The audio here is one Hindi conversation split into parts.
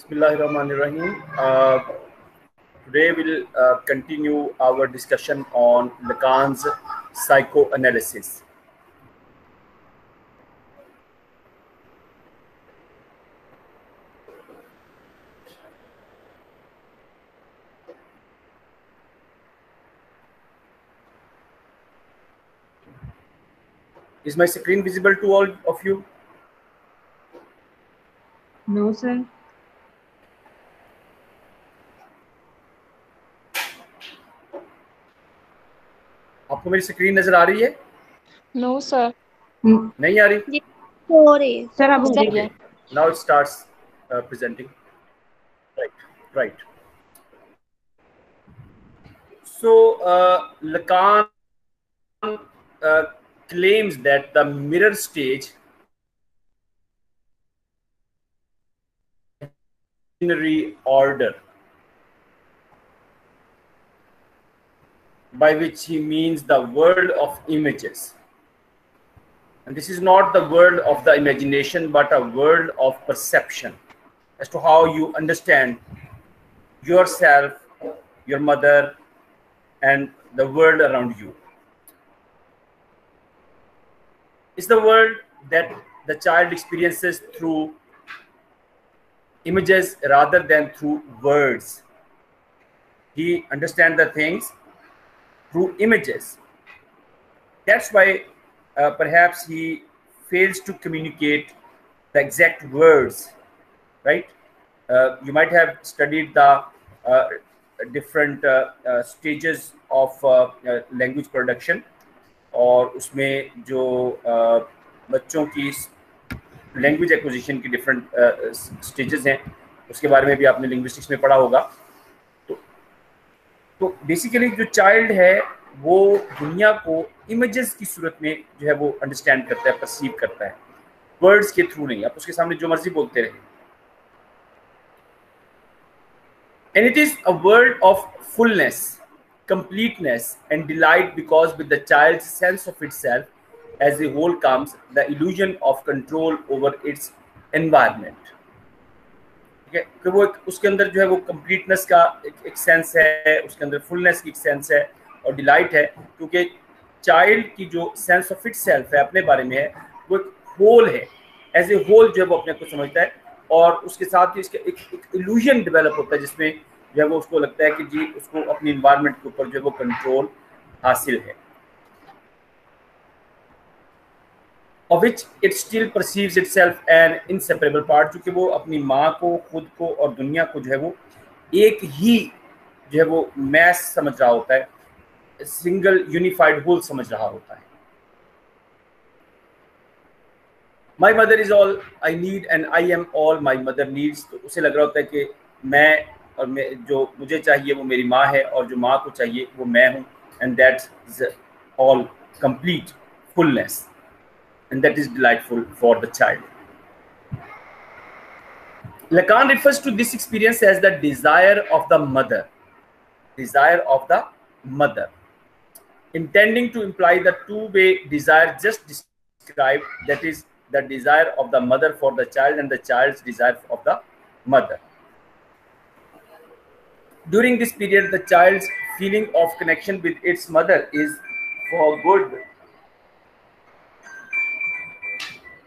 Bismillahirrahmanirrahim. Uh, today we'll uh, continue our discussion on Lacan's psychoanalysis. Is my screen visible to all of you? No, sir. आपको मेरी स्क्रीन नज़र आ रही है? नो सर नहीं आ रही? सर अब now it start presenting right right so Lacan claims that the mirror stage ordinary order. By which he means the world of images. And this is not the world of the imagination but a world of perception as to how you understand yourself your mother and the world around you. It's the world that the child experiences through images rather than through words. He understands the things through images that's why uh, perhaps he fails to communicate the exact words right uh, you might have studied the uh, different uh, uh, stages of uh, uh, language production और उसमें जो uh, बच्चों की लैंग्वेज एक्विजिशन की डिफरेंट स्टेजेस हैं उसके बारे में भी आपने लिंग्विस्टिक्स में पढ़ा होगा तो तो बेसिकली जो चाइल्ड है, वो दुनिया को इमेजेस की सूरत में जो है वो अंडरस्टैंड करता है परसीव करता है। वर्ड्स के थ्रू नहीं, आप उसके सामने जो मर्ज़ी बोलते रहे। And it is a world of fullness completeness and delight because with the child sense of itself as a whole comes the illusion of control over its environment ठीक है? कि वो एक, उसके अंदर जो है वो कंप्लीटनेस का एक, एक सेंस है उसके अंदर फुलनेस की एक सेंस है और डिलाइट है क्योंकि चाइल्ड की जो सेंस ऑफ़ इट सेल्फ है अपने बारे में है वो एक होल है। एज ए होल जो है वो अपने को समझता है और उसके साथ ही इसका एक, एक इल्यूजन डेवलप होता है जिसमें जो है वो उसको लगता है कि जी उसको अपनी इन्वायरमेंट के ऊपर जो है वो कंट्रोल हासिल है। Of which it still perceives itself an inseparable part, क्योंकि वो अपनी माँ को, खुद को और दुनिया को जो है वो एक ही जो है वो मैस समझ रहा होता है सिंगल यूनिफाइड होल समझ रहा होता है। My mother is all I need and I am all my mother needs तो उसे लग रहा होता है कि मैं और मैं जो मुझे चाहिए वो मेरी माँ है और जो माँ को चाहिए वो मैं हूँ। And that's all complete fullness and that is delightful for the child. Lacan refers to this experience as the desire of the mother, desire of the mother, intending to imply the two-way desire just described, that is the desire of the mother for the child and the child's desire of the mother. During this period, the child's feeling of connection with its mother is for good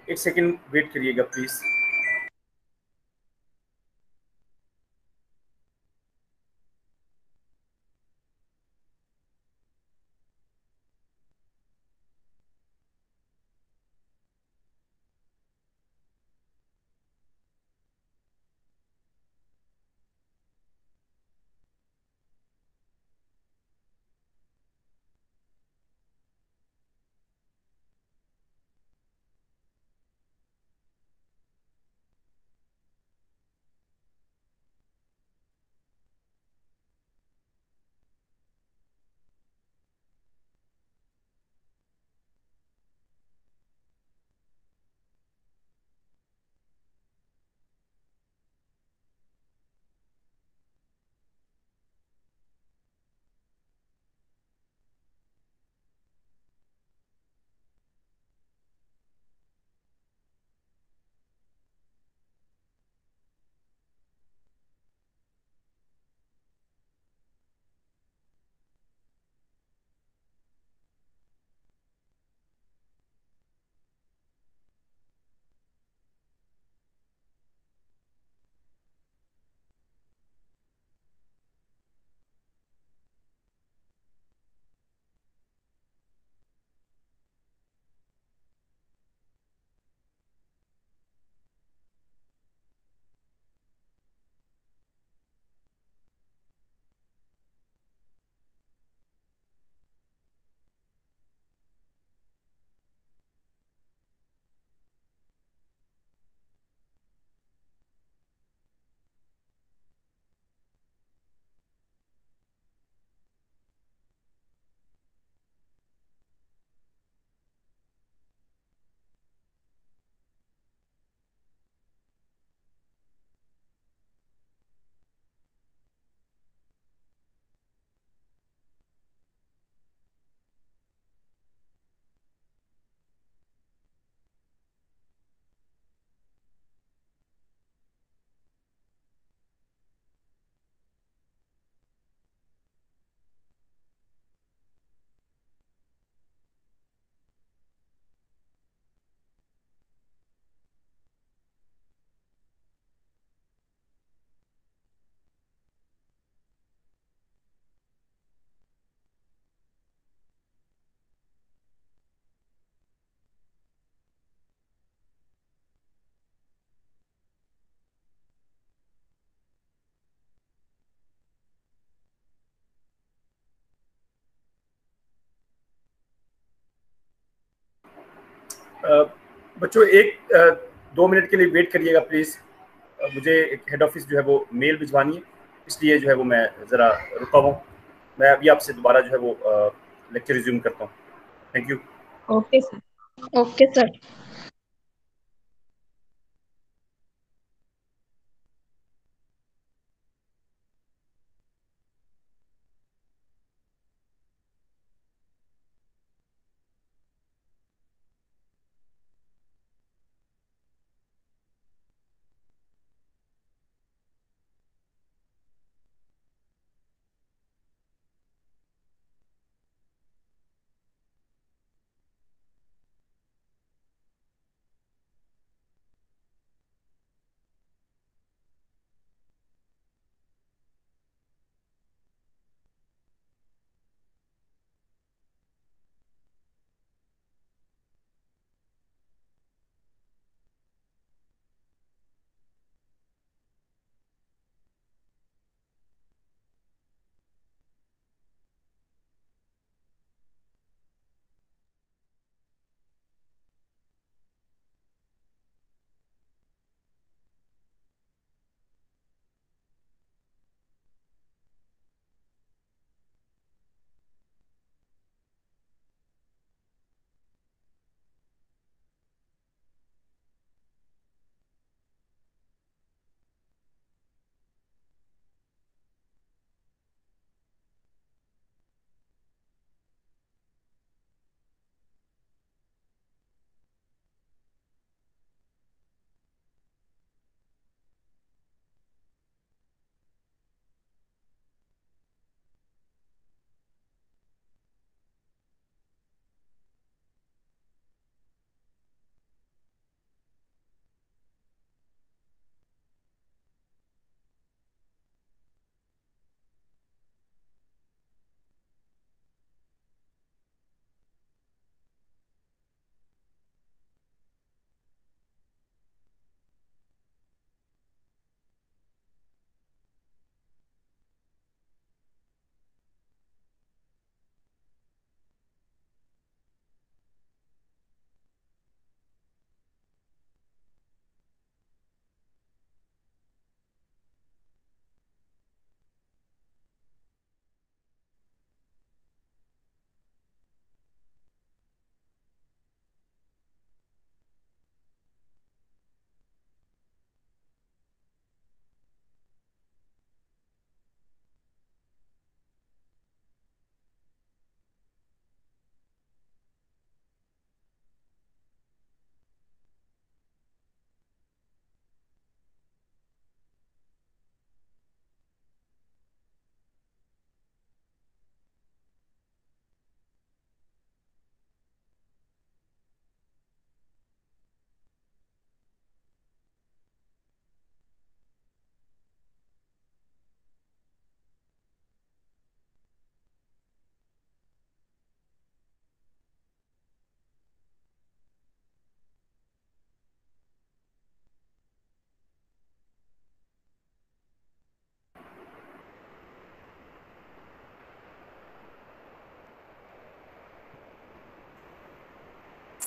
एक सेकेंड वेट करिएगा प्लीज़ बच्चों, एक दो मिनट के लिए वेट करिएगा प्लीज़ मुझे एक हेड ऑफ़िस जो है वो मेल भिजवानी है, इसलिए जो है वो मैं ज़रा रुका हुआ मैं अभी आपसे दोबारा जो है वो लेक्चर रिज्यूम करता हूँ। Thank you okay sir okay sir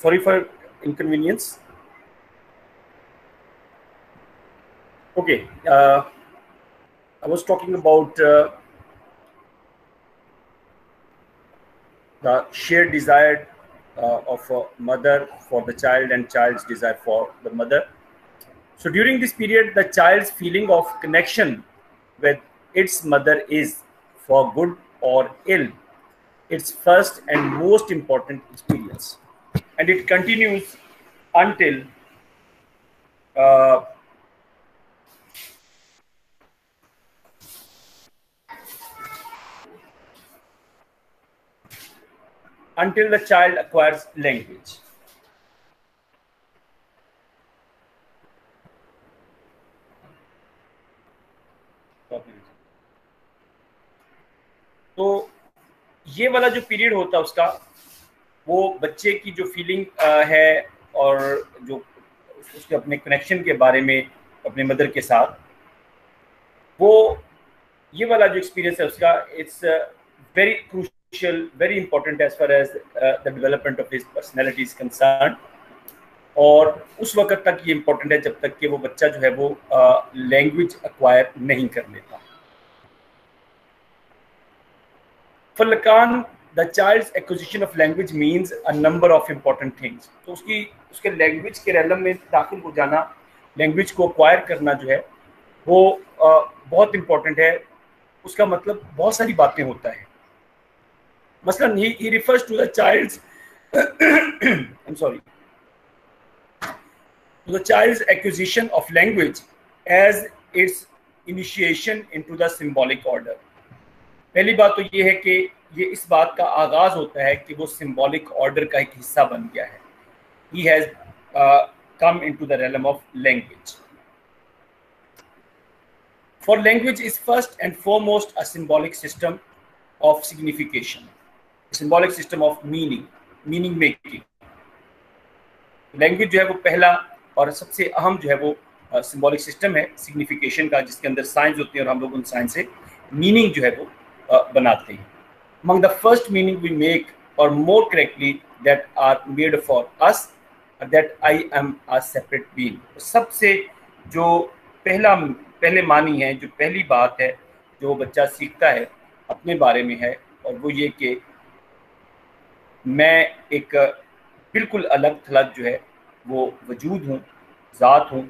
sorry for inconvenience. Okay, uh, I was talking about uh, the shared desire uh, of a mother for the child and child's desire for the mother. So during this period, the child's feeling of connection with its mother is for good or ill its first and most important experience and it continues until uh, until the child acquires language. तो ये वाला जो पीरियड होता है उसका वो बच्चे की जो फीलिंग है और जो उसके अपने कनेक्शन के बारे में, अपने मदर के साथ, वो ये वाला जो एक्सपीरियंस है उसका it's very crucial very important as far as the development of his personality is concern और उस वक्त तक ये इम्पोर्टेंट है जब तक कि वो बच्चा जो है वो लैंग्वेज एक्वायर नहीं कर लेता। For Lacan the child acquisition of language means a number of important things तो उसकी उसके लैंग्वेज के रैलम में दाखिल हो जाना लैंग्वेज को एक्वायर करना जो है वो आ, बहुत इम्पोर्टेंट है। उसका मतलब बहुत सारी बातें होता है। मसलन he refers to the child's I am sorry the child's acquisition of language as its initiation into the symbolic order. पहली बात तो ये है कि ये इस बात का आगाज़ होता है कि वो सिंबॉलिक ऑर्डर का एक हिस्सा बन गया है। He has come into the realm of language for language is first and foremost a symbolic system of signification symbolic system of meaning meaning making language जो है वो पहला और सबसे अहम जो है वो सिंबॉलिक सिस्टम है सिग्निफिकेशन का, जिसके अंदर साइंस होती है और हम लोग उन साइंस से मीनिंग जो है वो बनाते हैं। Among the first meaning we make, or more correctly, that are made for us that I am a separate being. सबसे जो पहला, पहले मानी है, जो पहली बात है, जो बच्चा सीखता है, अपने बारे में है, और वो ये कि मैं एक बिल्कुल अलग थलग जो है, वो वजूद हूँ, ज़ात हूँ,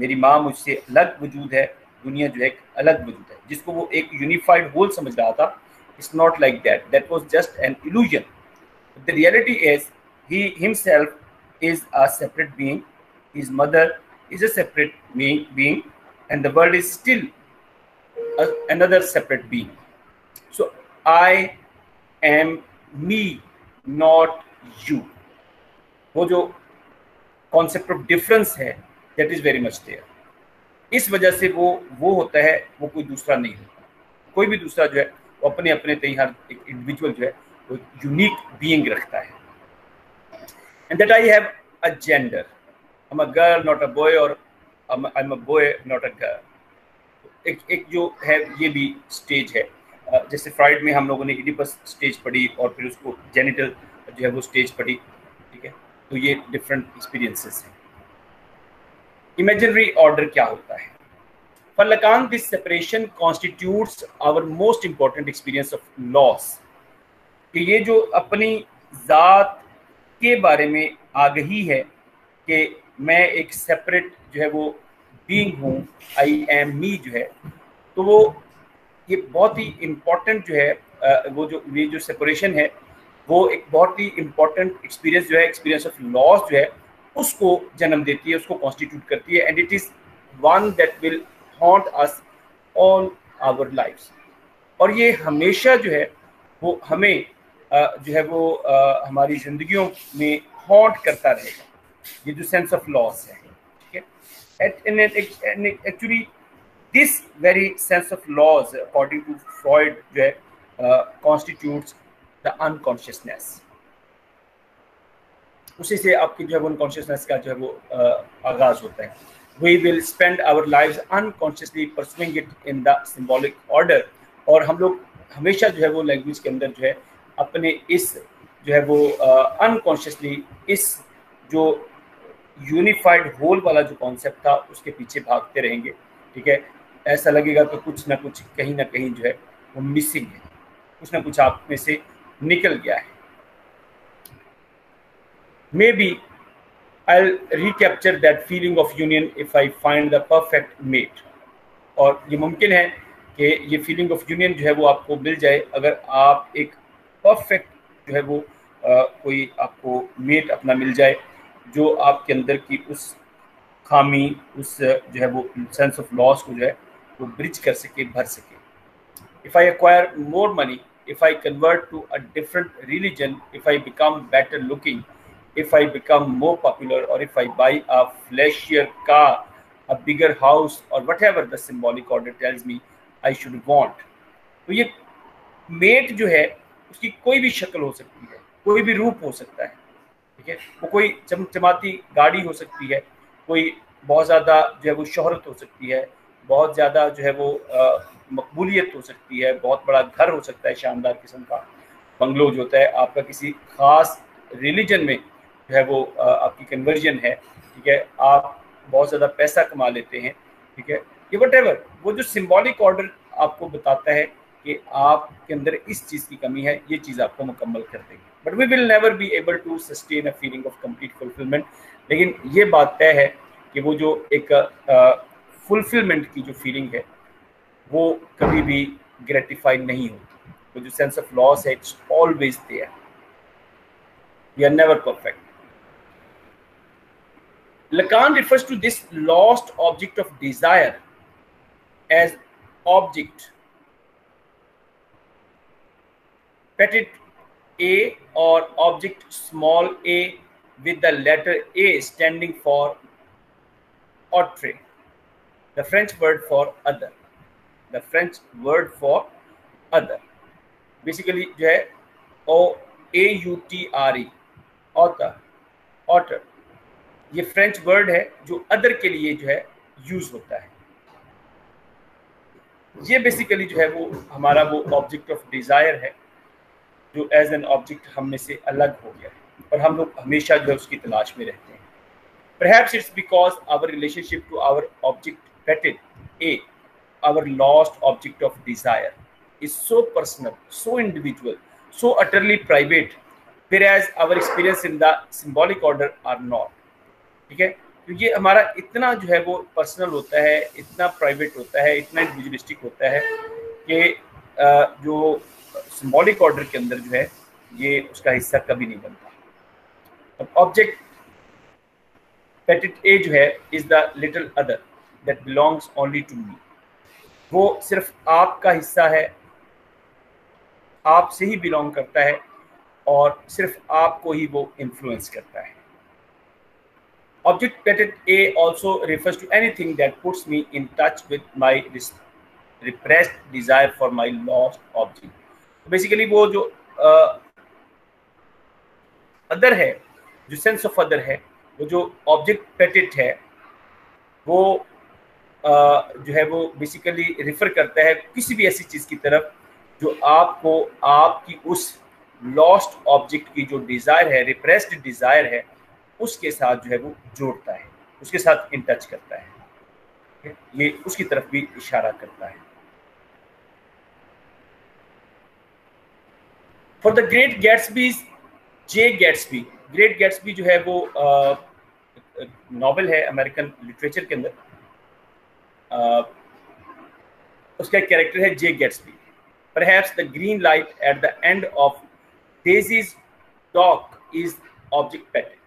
मेरी माँ मुझसे अलग वजूद है, दुनिया जो है एक अलग वजूद है, जिसको वो एक यूनिफाइड होल समझ रहा था it's not like that that was just an illusion the reality is he himself is a separate being his mother is a separate being, being and the world is still a, another separate being. So i am me not you. वो जो कॉन्सेप्ट ऑफ़ डिफरेंस है that is very much there इस वजह से वो वो होता है वो कोई दूसरा नहीं होता। कोई भी दूसरा जो है वो अपने अपने तय हर एक इंडिविजुअल जो है वो यूनिक बीइंग रखता है। And that I have a gender I'm a girl, not a boy, or I'm, I'm a boy, not a girl. एक एक जो है ये भी स्टेज है। जैसे फ्राइड में हम लोगों ने इडिपस स्टेज पढ़ी और फिर उसको जेनिटल जो है वो स्टेज पढ़ी ठीक है? तो ये डिफरेंट एक्सपीरियंसेस हैं। इमेजिनरी ऑर्डर क्या होता है? For Lacan, this separation constitutes our most important experience of loss. कि ये जो अपनी ज़ात के बारे में आगही है कि मैं एक सेपरेट जो है वो बींग हूँ आई एम मी जो है तो वो ये बहुत ही इम्पोर्टेंट जो है वो जो ये जो सेपरेशन है वो एक बहुत ही इम्पोर्टेंट एक्सपीरियंस जो है एक्सपीरियंस ऑफ़ लॉस जो है उसको जन्म देती है उसको कॉन्स्टिट्यूट करती है and it is one that will haunt us all our life और ये हमेशा जो है, वो हमें जो है वो हमारी ज़िंदगियों में हॉन्ट करता रहेगा। ये जो सेंस ऑफ़ लॉस है actually this very sense of loss according to Freud जो है कॉन्स्टिट्यूट्स द अनकॉन्शियसनेस उसी से आपकी जो है अनकॉन्शियसनेस का जो है वो आगाज़ होता है। We will spend our life unconsciously pursuing it in the symbolic order और हम लोग हमेशा जो है वो लैंग्वेज के अंदर जो है अपने इस जो है वो अनकॉन्शियसली uh, इस जो यूनिफाइड होल वाला जो कॉन्सेप्ट था उसके पीछे भागते रहेंगे ठीक है? ऐसा लगेगा कि कुछ ना कुछ कहीं ना कहीं जो है वो मिसिंग है। कुछ ना कुछ आप में से निकल गया है। Maybe I recapture that feeling of union if I find the perfect mate और ये मुमकिन है कि ये फीलिंग ऑफ़ यूनियन जो है वो आपको मिल जाए। अगर आप एक परफेक्ट जो है वो आ, कोई आपको मेट अपना मिल जाए जो आपके अंदर की उस खामी उस जो है वो सेंस ऑफ़ लॉस को जो है वो ब्रिज कर सके भर सके। If I acquire more money if I convert to a different religion, if I become better looking, if I become more popular, or if I buy a flashier car, a bigger house, or whatever the symbolic order tells me I should want. तो ये मेट जो है उसकी कोई भी शक्ल हो सकती है कोई भी रूप हो सकता है ठीक है वो कोई चमचमाती गाड़ी हो सकती है कोई बहुत ज़्यादा जो है वो शोहरत हो सकती है बहुत ज़्यादा जो है वो मकबूलियत हो सकती है बहुत बड़ा घर हो सकता है शानदार किस्म का बंगलो जो होता है आपका किसी खास रिलीजन में जो है वो आपकी कन्वर्जन है, ठीक है? आप बहुत ज़्यादा पैसा कमा लेते हैं, ठीक है? ये वट वो जो सिम्बॉलिक ऑर्डर आपको बताता है कि आपके अंदर इस चीज़ की कमी है, ये चीज़ आपको मुकम्मल कर देगी। But we will never be able to sustain a feeling of complete fulfilment लेकिन ये बात तय है कि वो जो एक फुलफिलमेंट की जो फीलिंग है, वो कभी भी ग्रेटिफाइड नहीं होती। वो जो सेंस ऑफ़ लॉस है it's always there we are never perfect Lacan refers to this lost object of desire as object. Petit a or object small a with the letter A standing for autre, the French word for other. the French word for other. Basically O A U T R E. Author. Author ये फ्रेंच वर्ड है जो अदर के लिए जो है यूज़ होता है ये बेसिकली जो है वो हमारा वो ऑब्जेक्ट ऑफ़ डिज़ायर है जो एज एन ऑब्जेक्ट हम में से अलग हो गया है और हम लोग हमेशा जो है उसकी तलाश में रहते हैं Perhaps it's because our relationship to our object petted A our lost object of desire is so personal, so individual, so utterly private, whereas our experience in the symbolic order are not. ठीक है? क्योंकि हमारा इतना जो है वो पर्सनल होता है, इतना प्राइवेट होता है, इतना इंडिविजुअलिस्टिक होता है कि जो सिंबॉलिक ऑर्डर के अंदर जो है, ये उसका हिस्सा कभी नहीं बनता। अब ऑब्जेक्ट पेटिट ए जो है is the little other that belongs only to me वो सिर्फ़ आपका हिस्सा है, आपसे ही बिलोंग करता है और सिर्फ़ आपको ही वो इन्फ्लुएंस करता है। Object petit a also refers to anything that puts me in touch with my repressed desire for my lost object basically वो जो अदर है, जो सेंस ऑफ़ अदर है, वो जो ऑब्जेक्ट पेटेड है, वो जो है वो बेसिकली रिफर करता है किसी भी ऐसी चीज़ की तरफ़ जो आपको आपकी उस लॉस्ट ऑब्जेक्ट की जो डिज़ायर है रिप्रेस्ड डिज़ायर है उसके साथ जो है वो जोड़ता है, उसके साथ इन टच करता है। ये उसकी तरफ़ भी इशारा करता है। For the Great Gatsby Jay Gatsby Great Gatsby जो है वो नॉवल है अमेरिकन लिटरेचर के अंदर। उसका कैरेक्टर है J Gatsby perhaps the green light at the end of Daisy's talk object patent A.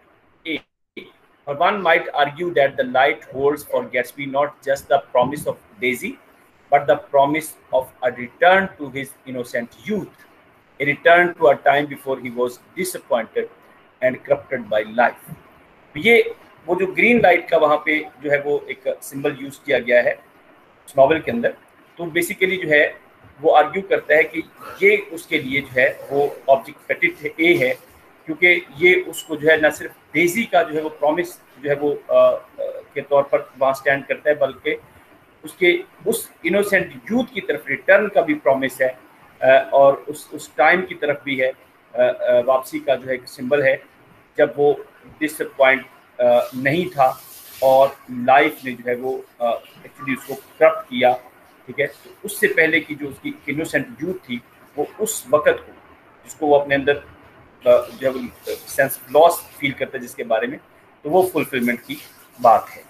Or one might argue that the light holds for Gatsby not just the promise of Daisy, but the promise of a return to his innocent youth, a return to a time before he was disappointed and corrupted by life. ये वो जो ग्रीन लाइट का वहाँ पे जो है वो एक सिंबल यूज़ किया गया है नॉवल के अंदर तो बेसिकली जो है वो आर्ग्यू करता है कि ये उसके लिए जो है वो ऑब्जेक्ट ए है क्योंकि ये उसको जो है ना सिर्फ़ डेजी का जो है वो प्रॉमिस जो है वो आ, आ, के तौर पर वहाँ स्टैंड करता है बल्कि उसके उस इनोसेंट यूथ की तरफ़ रिटर्न का भी प्रॉमिस है आ, और उस उस टाइम की तरफ़ भी है वापसी का जो है एक सिंबल है जब वो डिसअपॉइंट नहीं था और लाइफ ने जो है वो एक्चुअली उसको करप्ट किया ठीक है? तो उससे पहले की जो उसकी इनोसेंट यूथ थी वो उस वक़्त को जिसको वो अपने अंदर जो है सेंस लॉस फील करता है जिसके बारे में तो वो फुलफिलमेंट की बात है।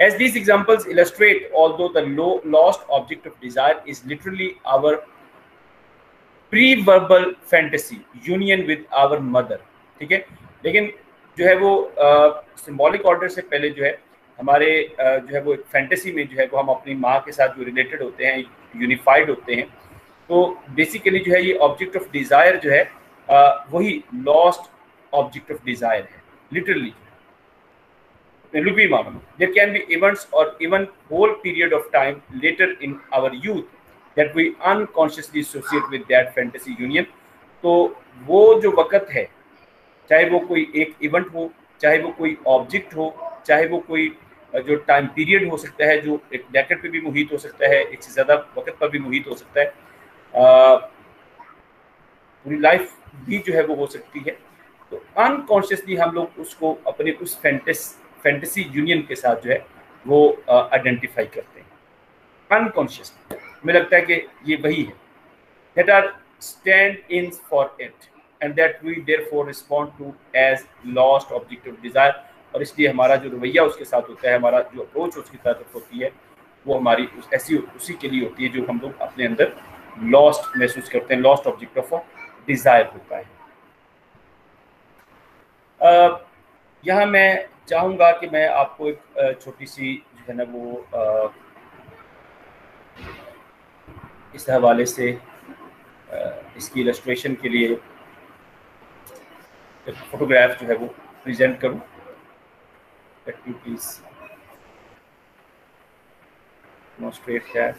As these examples illustrate, although the low, lost object of desire is literally our pre-verbal fantasy, union with our mother, ठीक है? लेकिन जो है वो सिंबॉलिक ऑर्डर से पहले जो है हमारे uh, जो है वो एक फैंटेसी में जो है वो हम अपनी माँ के साथ जो रिलेटेड होते हैं यूनिफाइड होते हैं तो बेसिकली जो है ये ऑब्जेक्ट ऑफ़ डिज़ायर जो है वही लॉस्ट ऑब्जेक्ट ऑफ़ डिज़ायर है। लिटरली लुबी मामला। देर कैन बी इवेंट्स और even whole period of time later in our youth that we unconsciously associate with that fantasy union तो वो जो वक़्त है, चाहे वो कोई एक इवेंट हो, चाहे वो कोई ऑब्जेक्ट हो, चाहे वो कोई जो टाइम पीरियड हो सकता है, जो एक डेकेट पे भी मुहित हो सकता है, एक से ज़्यादा वक्त पर भी मुहित हो सकता है पूरी लाइफ भी जो है वो हो सकती है। तो अनकॉन्शियसली हम लोग उसको अपने उस फैंटेस फैंटेसी यूनियन के साथ जो है वो आइडेंटिफाई करते हैं। अनकॉन्शियसली मुझे लगता है कि ये वही है। Are stand in for it and that we therefore respond to as lost objective desire और इसलिए हमारा जो रवैया उसके साथ होता है, हमारा जो अप्रोच उसकी तरफ़ होती है, वो हमारी उस, ऐसी उसी के लिए होती है जो हम लोग अपने अंदर लॉस्ट महसूस करते हैं लॉस्ट ऑब्जेक्ट ऑफ़ डिज़ायर होता है यहाँ मैं चाहूँगा कि मैं आपको एक छोटी सी जो है ना वो इस हवाले से इसकी इलस्ट्रेशन के लिए फोटोग्राफ जो है वो प्रेजेंट करूँ। Please demonstrate that.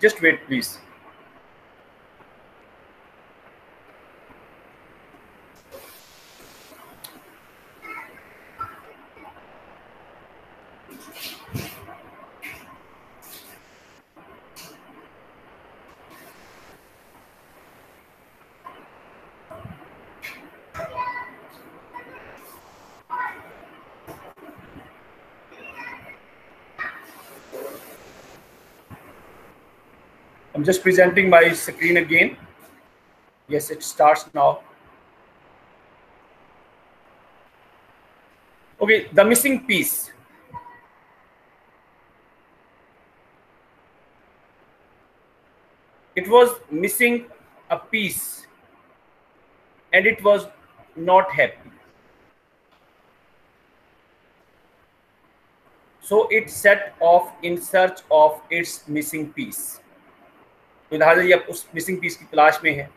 Just wait, please. Just presenting my screen again. Yes, it starts now. Okay, the missing piece. It was missing a piece and it was not happy. So it set off in search of its missing piece. तो लिहाजा ये उस मिसिंग पीस की तलाश में है।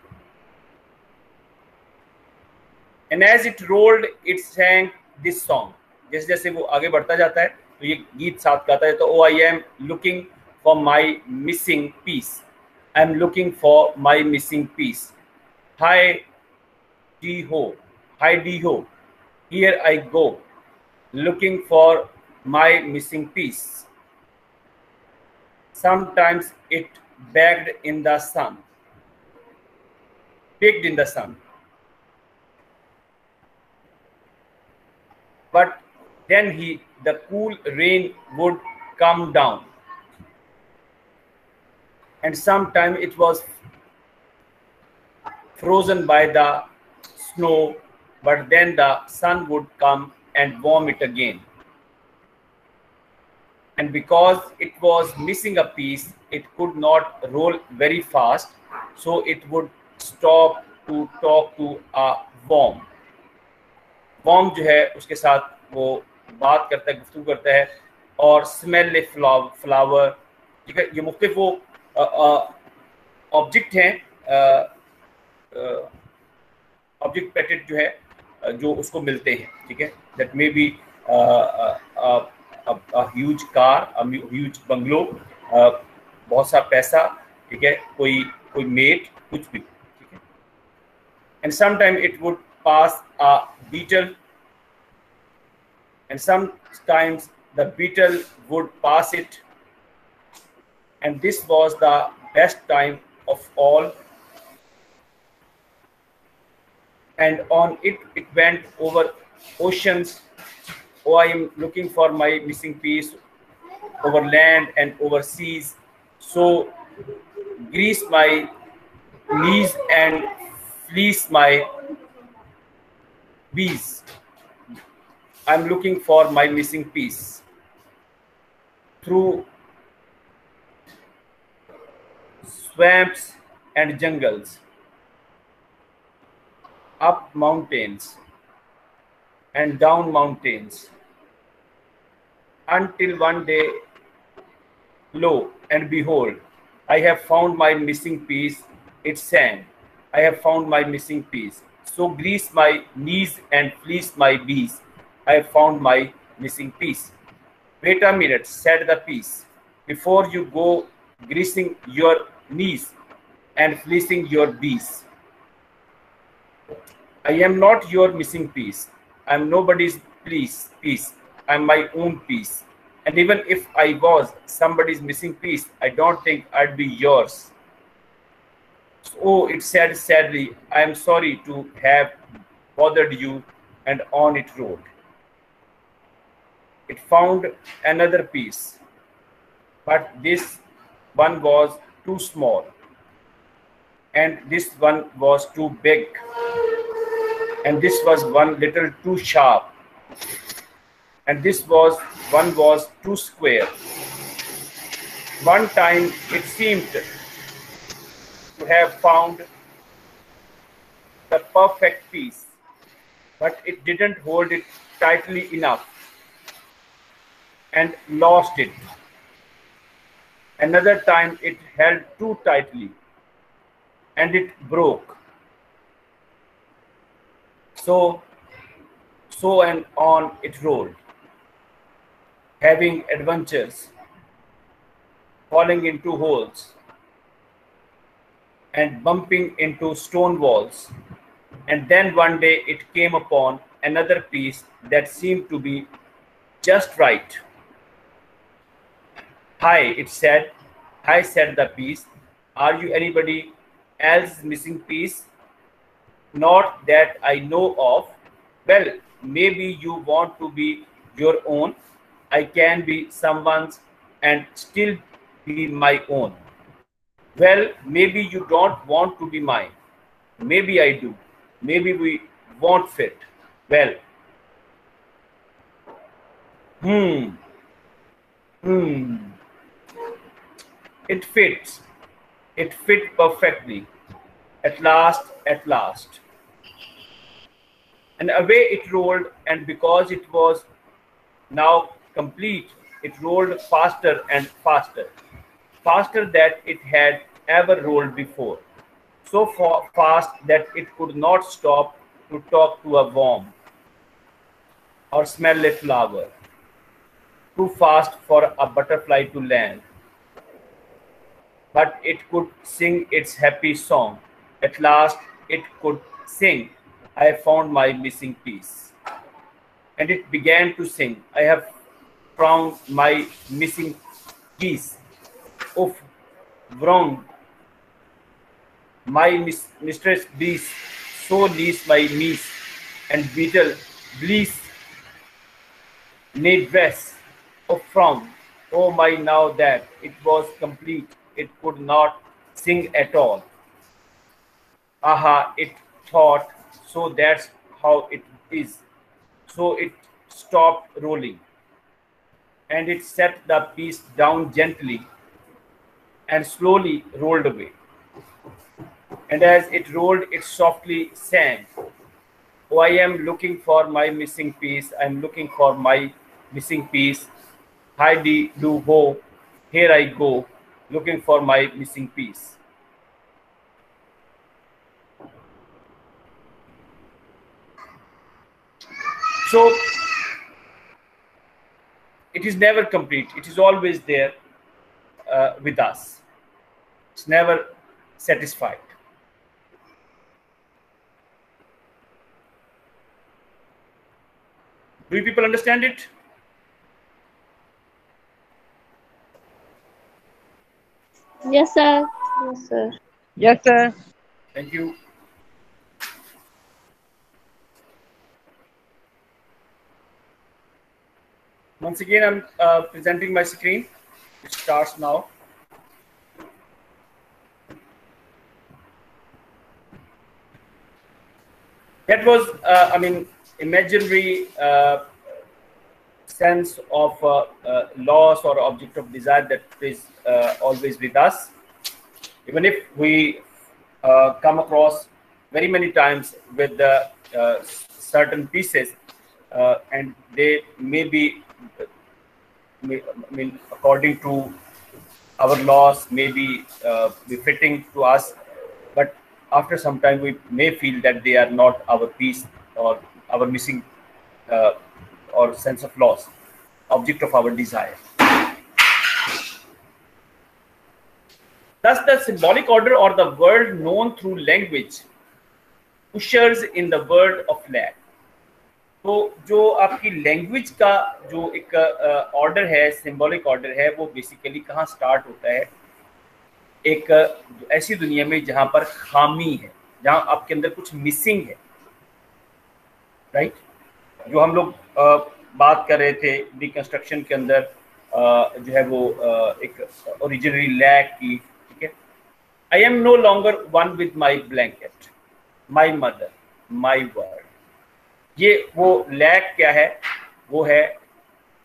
And as it rolled it sang this song जैसे जैसे वो आगे बढ़ता जाता है तो ये गीत साथ गाता है तो ओ I am looking for my missing piece I am looking for my missing piece hi dee ho hi dee ho here I go looking for my missing piece sometimes it baked in the sun. Baked in the sun. But then he, the cool rain would come down. And sometime it was frozen by the snow, but then the sun would come and warm it again and because it was missing a piece it could not roll very fast so it would stop to talk to a worm worm जो है उसके साथ वो बात करता है गुफ्तु करता है और स्मेल ए फ्लावर ठीक है ये मुख्तफ वो ऑब्जेक्ट हैं ऑब्जेक्ट पैकेट जो है जो उसको मिलते हैं ठीक है that may be huge car huge car बहुत सा पैसा, ठीक है, कोई कोई मेट कुछ भी, ठीक है? And it would pass a beetle and sometimes the beetle would pass it and this was the best time of all and on it it went over oceans oh i am looking for my missing piece over land and overseas. So grease my knees and fleece my bees. I'm looking for my missing piece. Through swamps and jungles. Up mountains and down mountains until one day, lo and behold, I have found my missing piece. It sang, I have found my missing piece. So grease my knees and fleece my bees. I have found my missing piece. Wait a minute, said the piece, before you go greasing your knees and fleecing your bees. I am not your missing piece. I am nobody's piece. piece. I'm my own piece. And even if I was somebody's missing piece, I don't think I'd be yours. Oh, it said sadly, I am sorry to have bothered you, and on it wrote. It found another piece, but this one was too small, and this one was too big, and this was one little too sharp, and this was one was too square. One time it seemed to have found the perfect piece, but it didn't hold it tightly enough and lost it. Another time it held too tightly and it broke. So, so and on it rolled, having adventures, falling into holes, and bumping into stone walls. And then one day it came upon another piece that seemed to be just right. Hi, it said. Hi, said the piece. Are you anybody else missing piece? Not that I know of. Well, maybe you want to be your own. I can be someone's and still be my own. Well, maybe you don't want to be mine. Maybe I do. Maybe we won't fit. Well, hmm, hmm. It fits. It fit perfectly. At last, at last. And away it rolled, and because it was now complete, it rolled faster and faster faster than it had ever rolled before, so fast that it could not stop to talk to a worm or smell a flower, too fast for a butterfly to land. But it could sing its happy song. At last, it could sing, I found my missing piece. And it began to sing, I have found my missing piece of wrong. My mis mistress beast, so least my niece, and beetle bliss need dress of from. Oh my now that it was complete, it could not sing at all. Aha, it thought, so that's how it is. So it stopped rolling and it set the piece down gently and slowly rolled away. And as it rolled, it softly sang, Oh, I am looking for my missing piece. I'm looking for my missing piece. Heidi do ho, here I go, looking for my missing piece. So it is never complete. It is always there uh, with us. It's never satisfied. Do you people understand it? Yes, sir. Yes, sir. Yes, sir. Thank you. Once again, I'm uh, presenting my screen. It starts now. That was, uh, I mean, imaginary uh, sense of uh, uh, loss or object of desire that is uh, always with us. Even if we come across very many times with certain pieces and they may be I mean according to our laws may be uh, befitting to us but after some time we may feel that they are not our piece or our missing uh, or sense of loss object of our desire Thus, the symbolic order or the world known through language ushers in the world of lack. तो जो आपकी लैंग्वेज का जो एक ऑर्डर है सिंबॉलिक ऑर्डर है, वो बेसिकली कहाँ स्टार्ट होता है? एक, ऐसी दुनिया में जहाँ पर खामी है, जहाँ आपके अंदर कुछ मिसिंग है राइट right? जो हम लोग बात कर रहे थे रिकंस्ट्रक्शन के अंदर जो है वो एक ओरिजिनली लैक की, ठीक है? I am no longer one with my blanket my mother my word ये वो लैक क्या है? वो है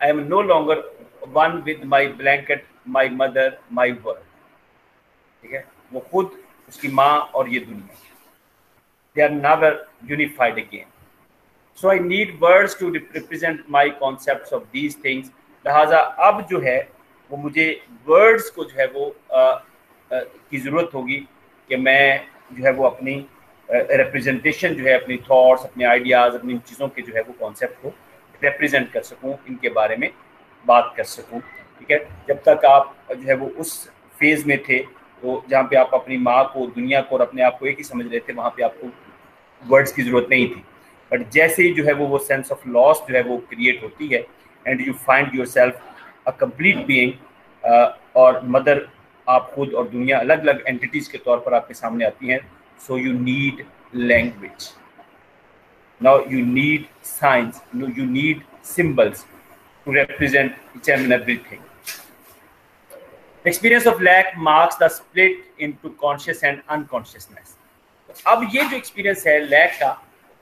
I am no longer one with my blanket my mother my world ठीक है? वो खुद उसकी माँ और ये दुनिया। They are never unified again so I need words to represent my concept of these things लिहाजा अब जो है वो मुझे वर्ड्स को जो है वो आ, आ, की ज़रूरत होगी कि मैं जो है वो अपनी रिप्रेजेंटेशन जो है, अपनी थॉट्स अपने आइडियाज़ अपनी चीज़ों के जो है, वो कॉन्सेप्ट को रिप्रेजेंट कर सकूँ, इनके बारे में बात कर सकूँ, ठीक है? जब तक आप जो है, वो उस फ़ेज़ में थे तो जहाँ पे आप अपनी माँ को, दुनिया को और अपने आप को एक ही समझ रहे थे, वहाँ पे आपको वर्ड्स की ज़रूरत नहीं थी। बट जैसे ही जो है, वो वो सेंस ऑफ़ लॉस जो है, वो क्रिएट होती है and you find yourself a complete being और मदर आप खुद और दुनिया अलग अलग एंटिटीज़ के तौर पर आपके सामने आती हैं So you need language. Now you need signs, you need symbols to represent each and everything. Experience of lack marks the split into conscious and unconsciousness. अब ये जो एक्सपीरियंस है लैक का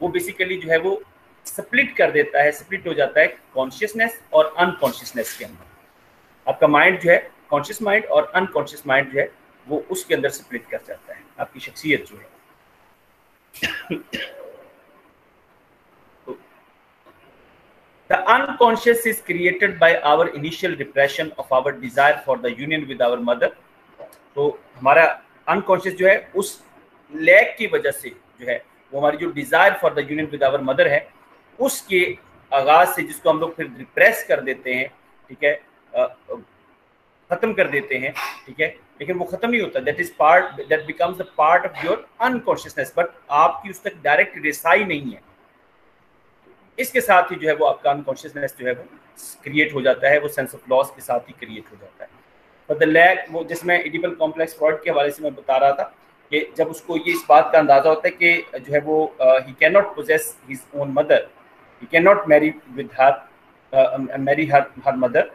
वो बेसिकली जो है वो स्प्लिट कर देता है स्प्लिट हो जाता है कॉन्शियसनेस और अनकॉन्शियसनेस के अंदर आपका माइंड जो है कॉन्शियस माइंड और अनकॉन्शियस माइंड जो है वो उसके अंदर स्प्लिट कर जाता है आपकी शख्सियत जो है The unconscious is created by our initial repression of our desire for the union with our mother. तो हमारा अनकॉन्शियस जो है, उस लैक की वजह से जो है, वो हमारी जो desire for the union with our mother है, उसके आगाज़ से जिसको हम लोग फिर रिप्रेस कर देते हैं, ठीक है खत्म कर देते हैं, ठीक है? लेकिन वो खत्म नहीं होता। That is part that becomes the part of your unconsciousness but आपकी उस तक डायरेक्ट रिसाई नहीं है। इसके साथ ही जो है वो आपका अनकॉन्शियसनेस जो है वो क्रिएट हो जाता है, वो सेंस ऑफ़ लॉस के साथ ही क्रिएट हो जाता है। बट द लैक वो जिसमें एडिबल कॉम्प्लेक्स फ्रॉड के हवाले से मैं बता रहा था कि जब उसको ये इस बात का अंदाज़ा होता है कि जो है वो he can not possess his own mother he can not marry with her marry her her mother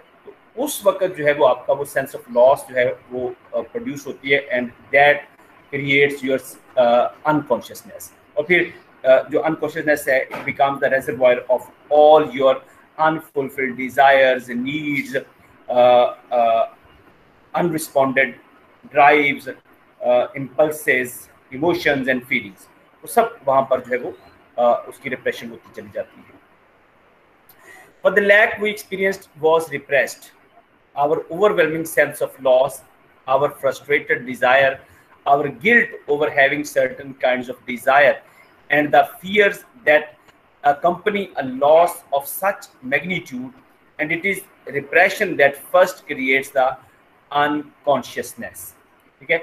उस वक्त जो है वो आपका वो सेंस ऑफ़ लॉस जो है वो प्रोड्यूस होती है and that creates your unconsciousness और फिर uh, जो अनकॉन्शियसनेस है it becomes the reservoir of all your unfulfilled desires needs unresponded drives impulses emotions and feelings वो सब वहाँ पर जो है वो uh, उसकी रिप्रेशन होती चली जाती है। But the lack we experienced was repressed. our overwhelming sense of loss, our frustrated desire, our guilt over having certain kinds of desire, and the fears that accompany a loss of such magnitude. And it is repression that first creates the unconsciousness. ठीक है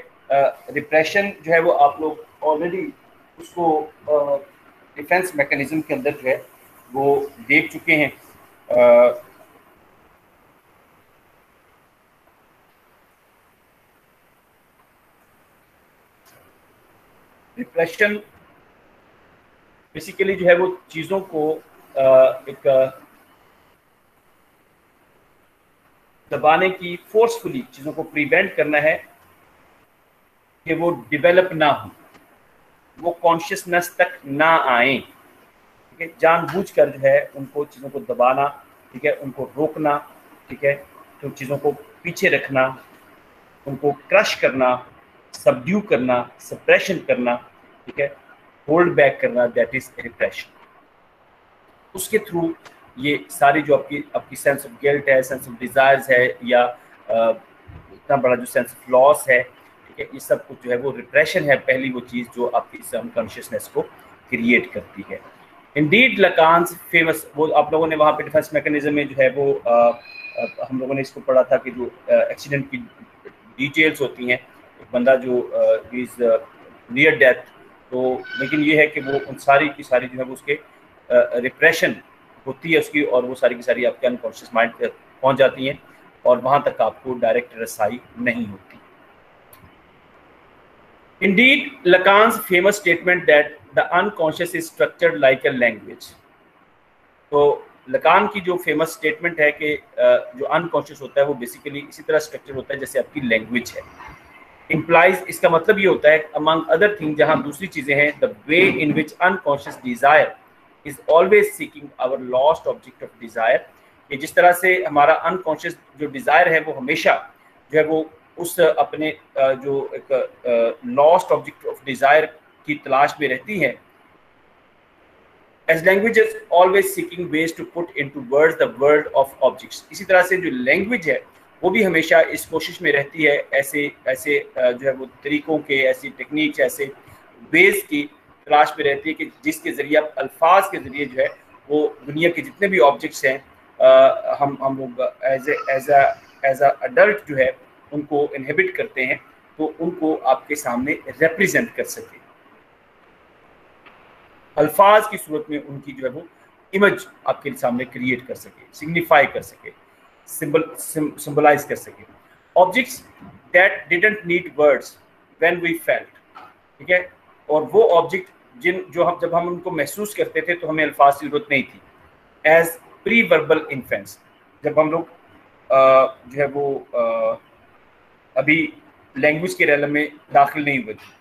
रिप्रेशन जो है वो आप लोग ऑलरेडी उसको डिफेंस मैकेनिज्म के अंदर जो है वो देख चुके हैं रिप्रेशन बेसिकली जो है वो चीज़ों को एक दबाने की फोर्सफुली चीज़ों को प्रिवेंट करना है कि वो डेवलप ना हो, वो कॉन्शियसनेस तक ना आए। ठीक है? जानबूझ कर जो है उनको चीज़ों को दबाना, ठीक है? उनको रोकना, ठीक है? तो चीज़ों को पीछे रखना, उनको क्रश करना सबड्यू करना सप्रेशन करना ठीक है? होल्ड बैक करना दैट इज़ रिप्रेशन उसके थ्रू ये सारी जो आपकी आपकी सेंस ऑफ़ गिल्ट है सेंस ऑफ़ डिजायर्स है या इतना बड़ा जो सेंस ऑफ़ लॉस है ठीक है? ये सब कुछ जो है वो रिप्रेशन है पहली वो चीज़ जो आपकी अनकॉन्शियसनेस को क्रिएट करती है। इंडीड लकान्स फ़ेमस वो आप लोगों ने वहाँ पे डिफेंस मैकेनिज्म में जो है वो आ, आ, हम लोगों ने इसको पढ़ा था कि जो एक्सीडेंट की डिटेल्स होती हैं बंदा जो इज़ नियर डेथ तो लेकिन ये है कि वो उन सारी की सारी जो है वो उसके रिप्रेशन होती है उसकी और वो सारी की सारी आपके अनकॉन्शियस माइंड तक पहुँच जाती हैं और वहाँ तक आपको डायरेक्ट रसाई नहीं होती Indeed, Lacan's famous statement that the unconscious is structured like a language. तो लकान की जो फ़ेमस स्टेटमेंट है कि जो अनकॉन्शियस होता है वो बेसिकली इसी तरह स्ट्रक्चर होता है जैसे आपकी लैंग्वेज है इम्प्लाइज इसका मतलब ये होता है अमंग अदर थिंग जहाँ दूसरी चीज़ें हैं the way in which unconscious desire is always seeking our lost object of desire कि जिस तरह से हमारा अनकॉन्शियस जो डिज़ायर है, वो हमेशा जो है, वो उस अपने जो एक लॉस्ट ऑब्जेक्ट ऑफ़ डिज़ायर की तलाश में रहती है। As language is always seeking ways to put into word the world of objects इसी तरह से जो लैंग्वेज है वो भी हमेशा इस कोशिश में रहती है ऐसे ऐसे जो है वो तरीकों के, ऐसी टेक्निक्स ऐसे वेज की तलाश में रहती है कि जिसके ज़रिए आप अल्फाज के ज़रिए जो है वो दुनिया के जितने भी ऑब्जेक्ट्स हैं हम हम लोग एज एज एज अडल्ट जो है उनको इनहिबिट करते हैं तो उनको आपके सामने रिप्रेजेंट कर सके। अल्फाज की सूरत में उनकी जो है वो इमेज आपके सामने क्रिएट कर सके सिग्निफाई कर सके। सिंबल सिंबलाइज कर सके। Objects that didn't need words when we felt ठीक है? और वो ऑब्जेक्ट जिन जो हम जब हम उनको महसूस करते थे तो हमें अल्फाज की ज़रूरत नहीं थी। एज प्री वर्बल इन्फेंस जब हम लोग जो है वो आ, अभी लैंग्वेज के रेलम में दाखिल नहीं हुए थे।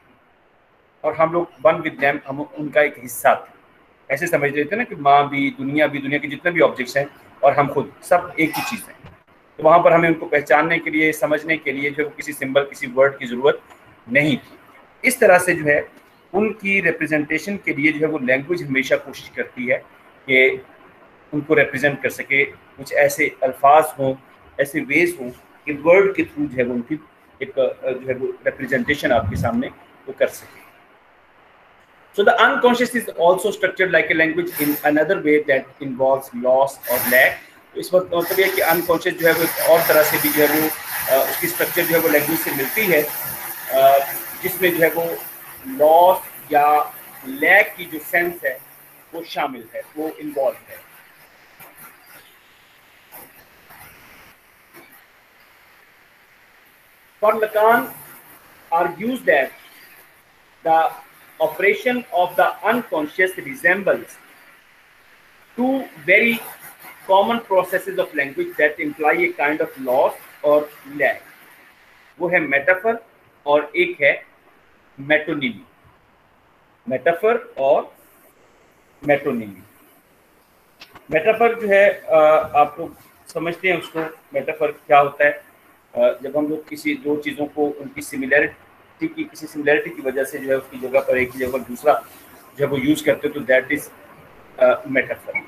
और हम लोग वन विद दैम हम उनका एक हिस्सा थे। ऐसे समझ रहे थे ना कि माँ भी दुनिया भी दुनिया के जितने भी ऑब्जेक्ट्स हैं और हम खुद, सब एक ही चीज़ हैं। तो वहाँ पर हमें उनको पहचानने के लिए, समझने के लिए जो किसी सिंबल, किसी वर्ड की ज़रूरत नहीं थी। इस तरह से जो है, उनकी रिप्रेजेंटेशन के लिए जो है वो लैंग्वेज हमेशा कोशिश करती है कि उनको रिप्रेजेंट कर सके, कुछ ऐसे अल्फाज हों, ऐसे वेज हों कि वर्ड के थ्रू जो है वो उनकी एक, जो है वो रिप्रेजेंटेशन आपके सामने वो कर सके। so the unconscious is also structured like a language in another way that involves loss or lack. इस वक्त मतलब यह कि अनकॉन्शियस जो है वो और तरह से भी जो है वो उसकी स्ट्रक्चर जो है वो लैंग्वेज से मिलती है। जिसमें जो है वो लॉस या लैक की जो सेंस है, वो शामिल है, वो इन्वॉल्व है। और Lacan are use that the operation of the unconscious resembles two very common processes of language that imply a kind of loss or lag. वो है मेटाफर और एक है मेटोनिमी मेटाफर और मेटोनिमी मेटाफर जो है आप लोग समझते हैं उसको मेटाफर क्या होता है जब हम लोग किसी दो चीज़ों को उनकी सिमिलैरिटी की किसी सिमिलैरिटी की वजह से जो है उसकी जगह पर एक ही जगह दूसरा जब वो यूज़ करते हो तो that is metaphor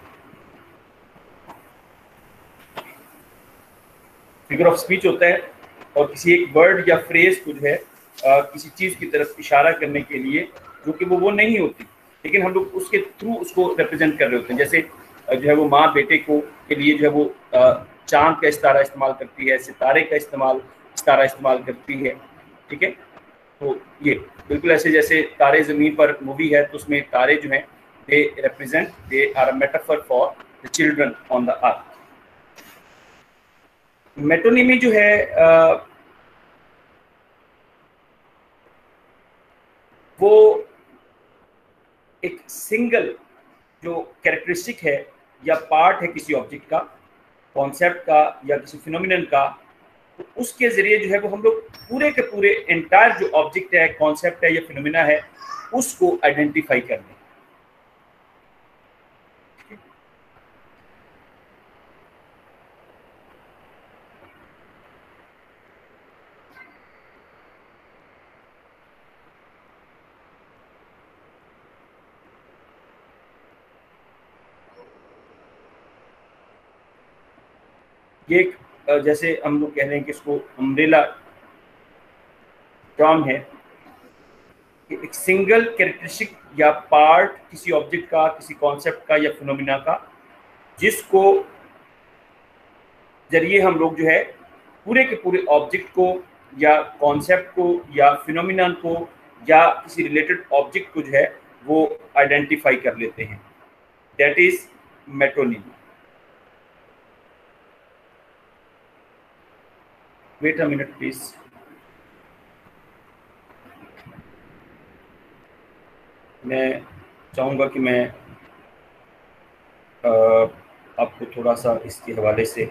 figure of speech होता है और किसी एक वर्ड या फ्रेज को जो है आ, किसी चीज़ की तरफ़ इशारा करने के लिए जो कि वो वो नहीं होती। लेकिन हम लोग उसके थ्रू उसको रिप्रेजेंट कर रहे होते हैं। जैसे जो है वो माँ बेटे को के लिए जो है वो चाँद का इस्तारा इस्तेमाल करती है सितारे का इस्तेमाल इस्तारा इस्तेमाल करती है। ठीक है? तो ये बिल्कुल ऐसे जैसे तारे ज़मीन पर मूवी है तो उसमें तारे जो हैं they represent they are metaphor for the children on the earth metonymy जो है आ, वो एक सिंगल जो कैरेक्टरिस्टिक है या पार्ट है किसी ऑब्जेक्ट का कॉन्सेप्ट का या किसी फिनोमिनन का उसके ज़रिए जो है वो हम लोग पूरे के पूरे एंटायर जो ऑब्जेक्ट है कॉन्सेप्ट है या फिनोमिना है, उसको आइडेंटिफाई कर लें। ये एक जैसे हम लोग कह रहे हैं कि इसको अम्ब्रेला टर्म है कि एक सिंगल कैरेक्टरिस्टिक या पार्ट किसी ऑब्जेक्ट का, किसी कॉन्सेप्ट का या फिनोमिना का, जिसको ज़रिए हम लोग जो है पूरे के पूरे ऑब्जेक्ट को या कॉन्सेप्ट को या फिनोमिना को या किसी रिलेटेड ऑब्जेक्ट को जो है वो आइडेंटिफाई कर लेते हैं that is metonymy. Wait a minute, please. मैं चाहूँगा कि मैं आपको थोड़ा सा इसके हवाले से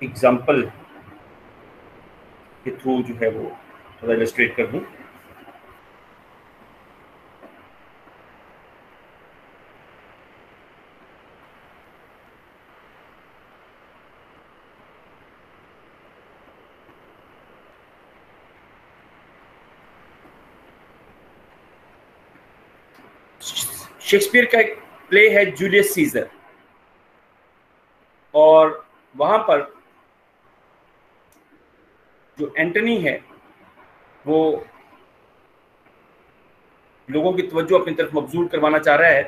एग्ज़ाम्पल के थ्रू जो है वो थोड़ा इलस्ट्रेट कर दूँ शेक्सपियर का एक प्ले है जूलियस सीजर और वहाँ पर जो एंटनी है, वो लोगों की तवज्जो अपनी तरफ़ मबजूल करवाना चाह रहा है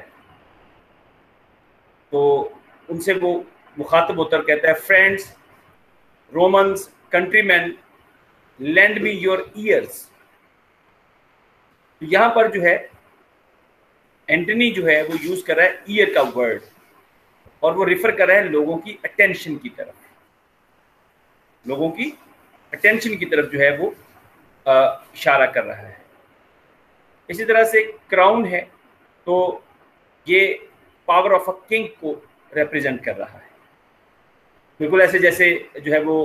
तो उनसे वो मुखातब होकर कहता है friends Romans countrymen lend me your ears यहाँ पर जो है एंटनी जो है, वो यूज़ कर रहा है ईयर का वर्ड और वो रिफर कर रहा है लोगों की अटेंशन की तरफ़। लोगों की अटेंशन की तरफ़ जो है वो इशारा कर रहा है। इसी तरह से क्राउन है तो ये पावर ऑफ़ अ किंग को रिप्रेजेंट कर रहा है। बिल्कुल ऐसे जैसे जो है वो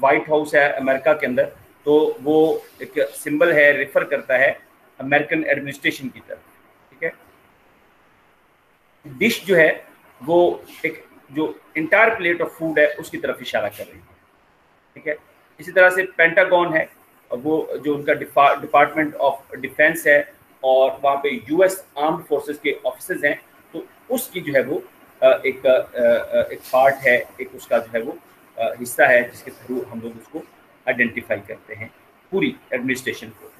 वाइट हाउस है अमेरिका के अंदर तो वो एक सिंबल है रिफर करता है अमेरिकन एडमिनिस्ट्रेशन की तरफ़। डिश जो है, वो एक जो इंटायर प्लेट ऑफ़ फ़ूड है, उसकी तरफ़ इशारा कर रही है। ठीक है? इसी तरह से पेंटागन है वो जो उनका डिपार्टमेंट ऑफ़ डिफेंस है, और वहाँ पे यूएस आर्म फोर्सेस के ऑफिसर्स हैं तो उसकी जो है वो एक एक पार्ट है, एक उसका जो है वो हिस्सा है, जिसके थ्रू हम लोग उसको आइडेंटिफाई करते हैं पूरी एडमिनिस्ट्रेशन को।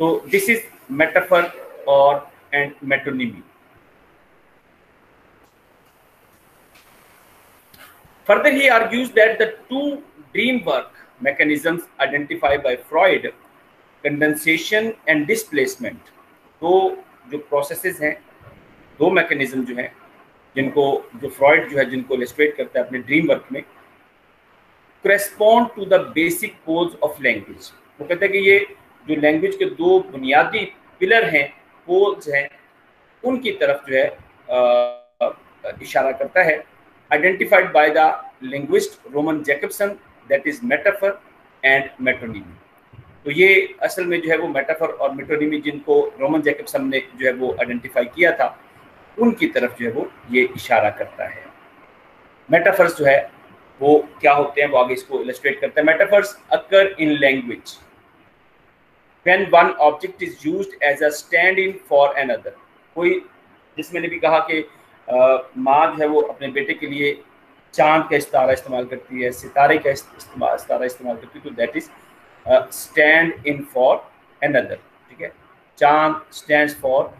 तो दिस इज़ मेटाफर और and metonymy Further, he argues that the two dream work mechanisms identified by Freud, condensation and displacement, दो जो प्रोसेसेस हैं दो मैकेनिज्म जो हैं जिनको जो फ्रॉइड जो है जिनको इलस्ट्रेट करता है अपने ड्रीम वर्क में correspond to the basic codes of language वो कहते हैं कि ये जो लैंग्वेज के दो बुनियादी पिलर हैं कोड्स हैं उनकी तरफ़ जो है आ, इशारा करता है। Identified by the linguist Roman Jacobson, that is metaphor and metonymy. तो ये असल में जो है वो मेटाफर और मेटोनिमी जिनको रोमन जैकबसन ने जो है वो आइडेंटिफाई किया था, उनकी तरफ़ जो है वो ये इशारा करता है। मेटाफर्स जो है, वो क्या होते हैं, वो आगे इसको इलस्ट्रेट करते हैं। Metaphors occur in language when one object is used as a stand in for another, कोई जिसमें ने भी कहा कि माँ जो है वो अपने बेटे के लिए चाँद का इस्तारा इस्तेमाल करती है सितारे का इस्तेमाल इस्तारा इस्तेमाल करती है तो that is stand in for another ठीक है? चाँद स्टैंड फॉर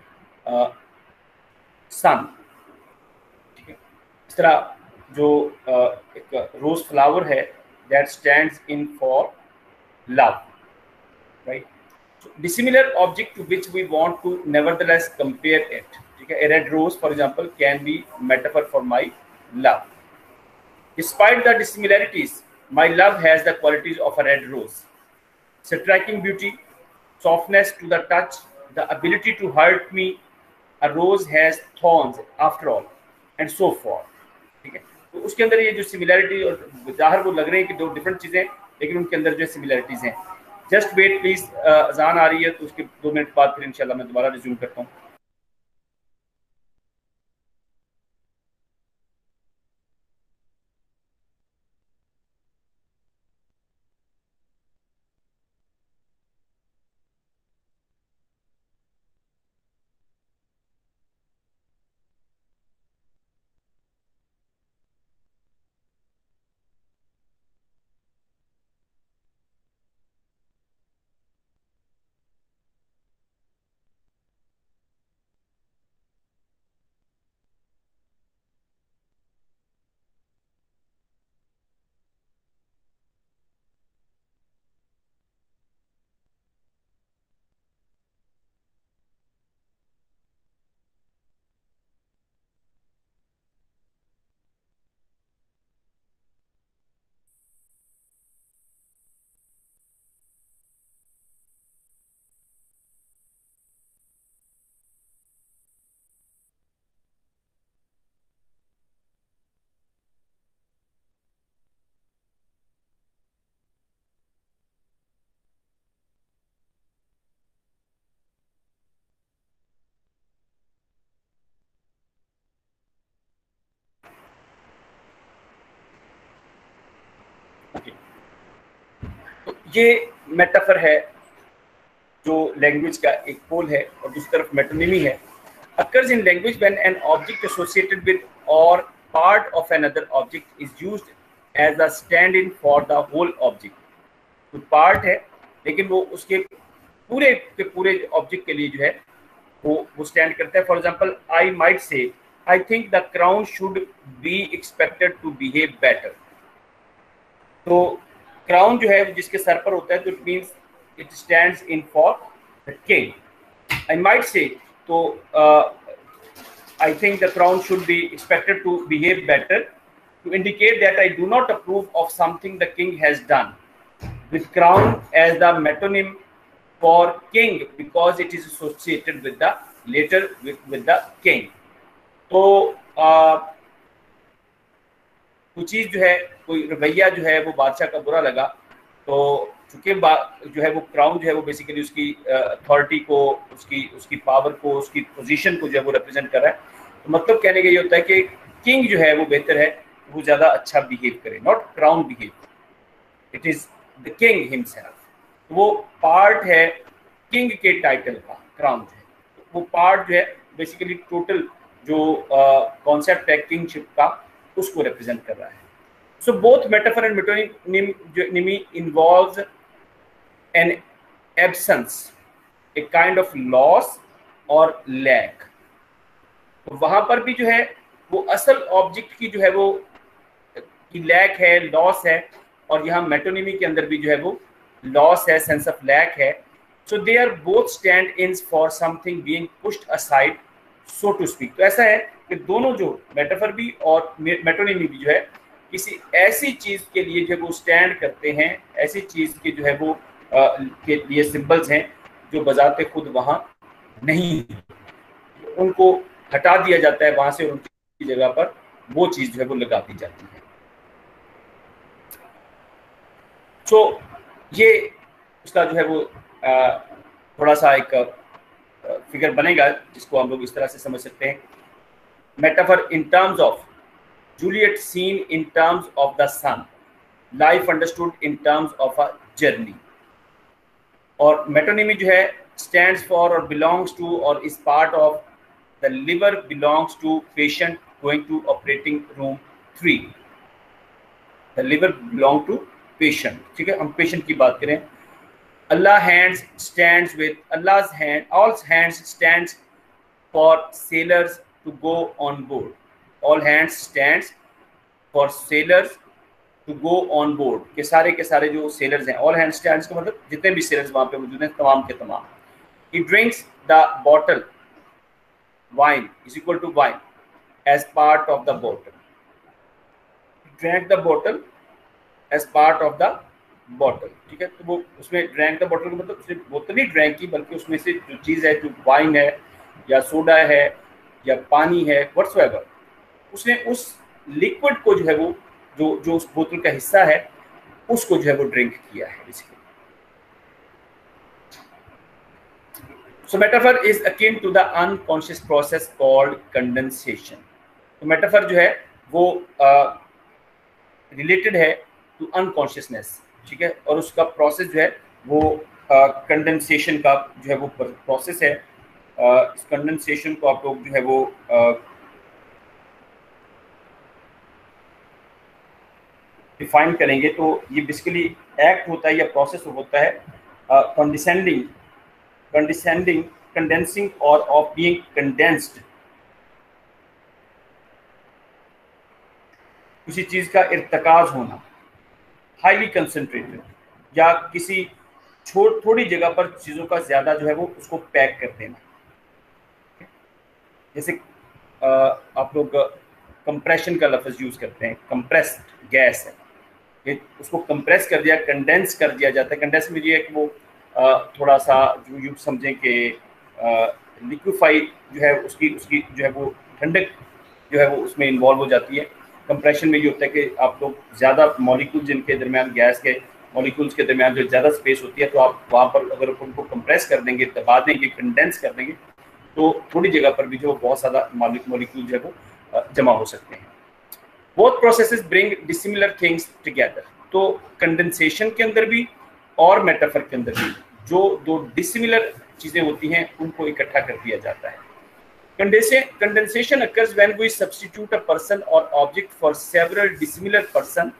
सन ठीक है? इस तरह जो uh, एक रोज फ्लावर है that stand in for love right dissimilar object to which we want to nevertheless compare it. A red rose, for example, can be metaphor for my love. Despite the dissimilarities, my love has the qualities of a red rose. Striking beauty, softness to the touch, the ability to hurt me. A rose has thorns after all, and so forth. ठीक है तो उसके अंदर ये जो सिमिलैरिटी और ज़ाहिर वो लग रहे हैं कि दो डिफरेंट चीज़ें लेकिन उनके अंदर जो सिमिलैरिटीज़ हैं जस्ट वेट प्लीज़ अजान आ रही है तो उसके दो मिनट बाद फिर इंशाल्लाह मैं दोबारा रिज्यूम करता हूँ ये मेटाफर है, जो लैंग्वेज का एक पोल है और दूसरी तरफ़ मेटोनिमी है। Occurs in language when an object associated with or part of another object is used as a stand-in for the whole object. तो पार्ट है, लेकिन वो उसके पूरे के पूरे ऑब्जेक्ट के लिए जो है, वो वो स्टैंड करता है। For example I might say I think the crown should be expected to behave better तो क्राउन जो है जिसके सर पर होता है तो it means it stand in for the king I might say तो I think the crown should be expected to behave better to indicate that I do not approve of something the king has done. With crown as the metonym for king because it is associated with the later with, with the king. तो कुछ चीज़ जो है कोई रवैया जो है वो बादशाह का बुरा लगा तो चूँकि जो है वो क्राउन जो है वो बेसिकली उसकी अथॉरिटी को, उसकी उसकी पावर को, उसकी पोजीशन को जो है वो रिप्रेजेंट कर रहा है। तो मतलब कहने का ये होता है कि किंग जो है वो बेहतर है, वो ज़्यादा अच्छा बिहेव करे not crown behave it is the king himself वो पार्ट है किंग के टाइटल का क्राउन जो है। वो पार्ट जो है बेसिकली टोटल जो कॉन्सेप्ट है किंगशिप का, उसको रिप्रेजेंट कर रहा है। Both metaphor and metonymy involve an absence a kind of loss और लैक तो वहाँ पर भी जो है, वो असल ऑब्जेक्ट की जो है वो, की लैक है लॉस है, और यहाँ मेटोनिमी के अंदर भी जो है वो लॉस है सेंस ऑफ़ लैक है. So they are both stand in for something being pushed aside so to speak तो ऐसा है कि दोनों जो मेटाफर भी और मेटोनिमी भी जो है किसी ऐसी चीज़ के लिए जो वो स्टैंड करते हैं ऐसी चीज़ के जो है वो आ, के लिए सिंबल्स हैं जो बजाते खुद वहाँ नहीं उनको हटा दिया जाता है वहाँ से उनकी जगह पर वो चीज़ जो है वो लगा दी जाती है। so, ये उसका जो है वो आ, थोड़ा सा एक फिगर बनेगा जिसको हम लोग इस तरह से समझ सकते हैं। Metaphor in terms of Juliet scene in terms of the sun life understood in terms of a journey और मेटोनिमी जो है स्टैंड्स फॉर और बिलोंग्स टू और is part of the liver belongs to patient going to operating room three the liver belong to patient ठीक है हम पेशेंट की बात करें all hands stands with all hand all hands stands for sailors to go on board All hands stand for sailors to go on board के सारे के सारे जो सेलर्स हैं ऑल हैंड स्टैंड का मतलब जितने भी सेलर्स वहाँ पे मौजूद हैं, तमाम के तमाम। He drinks the bottle wine is equal to wine as part of the bottle drank the bottle as part of the bottle ठीक है? तो वो उसमें ड्रैंक द बॉटल मतलब सिर्फ़ बोतल ही ड्रैंक की, बल्कि उसमें से जो चीज़ है, जो वाइन है, या सोडा है, या पानी है वट्स उसने उस लिक्विड को जो है वो जो जो उस बोतल का हिस्सा है उसको जो है वो ड्रिंक किया है इसके So metaphor is akin to the unconscious process called condensation. तो मेटाफर जो है वो रिलेटेड uh, है टू अनकॉन्शियसनेस ठीक है? और उसका प्रोसेस जो है वो कंडेंसेशन uh, का जो है वो प्रोसेस है। uh, इस कंडेंसेशन को आप लोग जो है वो डिफाइन uh, करेंगे तो ये बेसिकली एक्ट होता है या प्रोसेस होता है कंडिसेंडिंग कंडिसेंडिंग कंडेंसिंग और ऑफ़ बीइंग कंडेंस्ड किसी चीज़ का इर्तकाज होना हाईली कंसंट्रेटेड या किसी छोड़ थोड़ी जगह पर चीज़ों का ज़्यादा जो है वो उसको पैक कर देना। जैसे आप लोग कंप्रेशन का लफ्ज़ यूज़ करते हैं कंप्रेस्ड गैस है। उसको कंप्रेस कर दिया कंडेंस कर दिया जाता है। कंडेंस में ये है कि वो थोड़ा सा जो यू समझें कि लिक्विफाई जो है उसकी उसकी जो है वो ठंडक जो है वो उसमें इन्वॉल्व हो जाती है। कंप्रेशन में ये होता है कि आप लोग तो ज़्यादा मॉलिक्यूल जिनके दरमियान गैस के मॉलिक्यूल्स के दरमियान जो ज़्यादा स्पेस होती है तो आप वहाँ पर अगर उनको कंप्रेस कर देंगे, दबा देंगे कंडेंस कर देंगे तो थोड़ी जगह पर भी जो बहुत ज़्यादा मॉलिक्यूल जो है वो जमा हो सकते हैं। Both process bring dissimilar things together तो कंडेंसेशन के अंदर भी और मेटाफर के अंदर भी जो दो डिसिमिलर चीज़ें होती हैं उनको इकट्ठा कर दिया जाता है condensation occurs when we substitute a person or object for several dissimilar person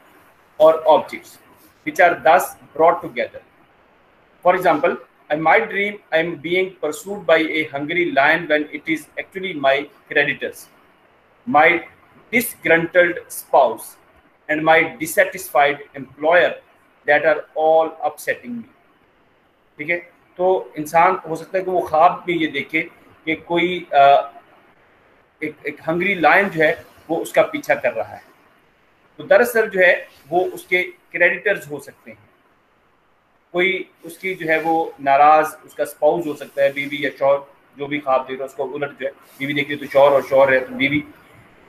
or objects which are thus brought together. For example, in my dream, I am being pursued by a hungry lion when it is actually my creditors, my disgruntled spouse, and my dissatisfied employer that are all upsetting me. ठीक है? तो इंसान हो सकता है कि वो ख्वाब में ये देखे कि कोई आ, एक एक हंगरी लायन जो है वो उसका पीछा कर रहा है। तो दरअसल जो है वो उसके क्रेडिटर्स हो सकते हैं। कोई उसकी जो है वो नाराज़ उसका स्पाउस हो सकता है बीवी या शौर जो भी ख्वाब देख रहा है उसको उलट जो है बीवी देख रही है तो शौर और शौर है तो बीवी।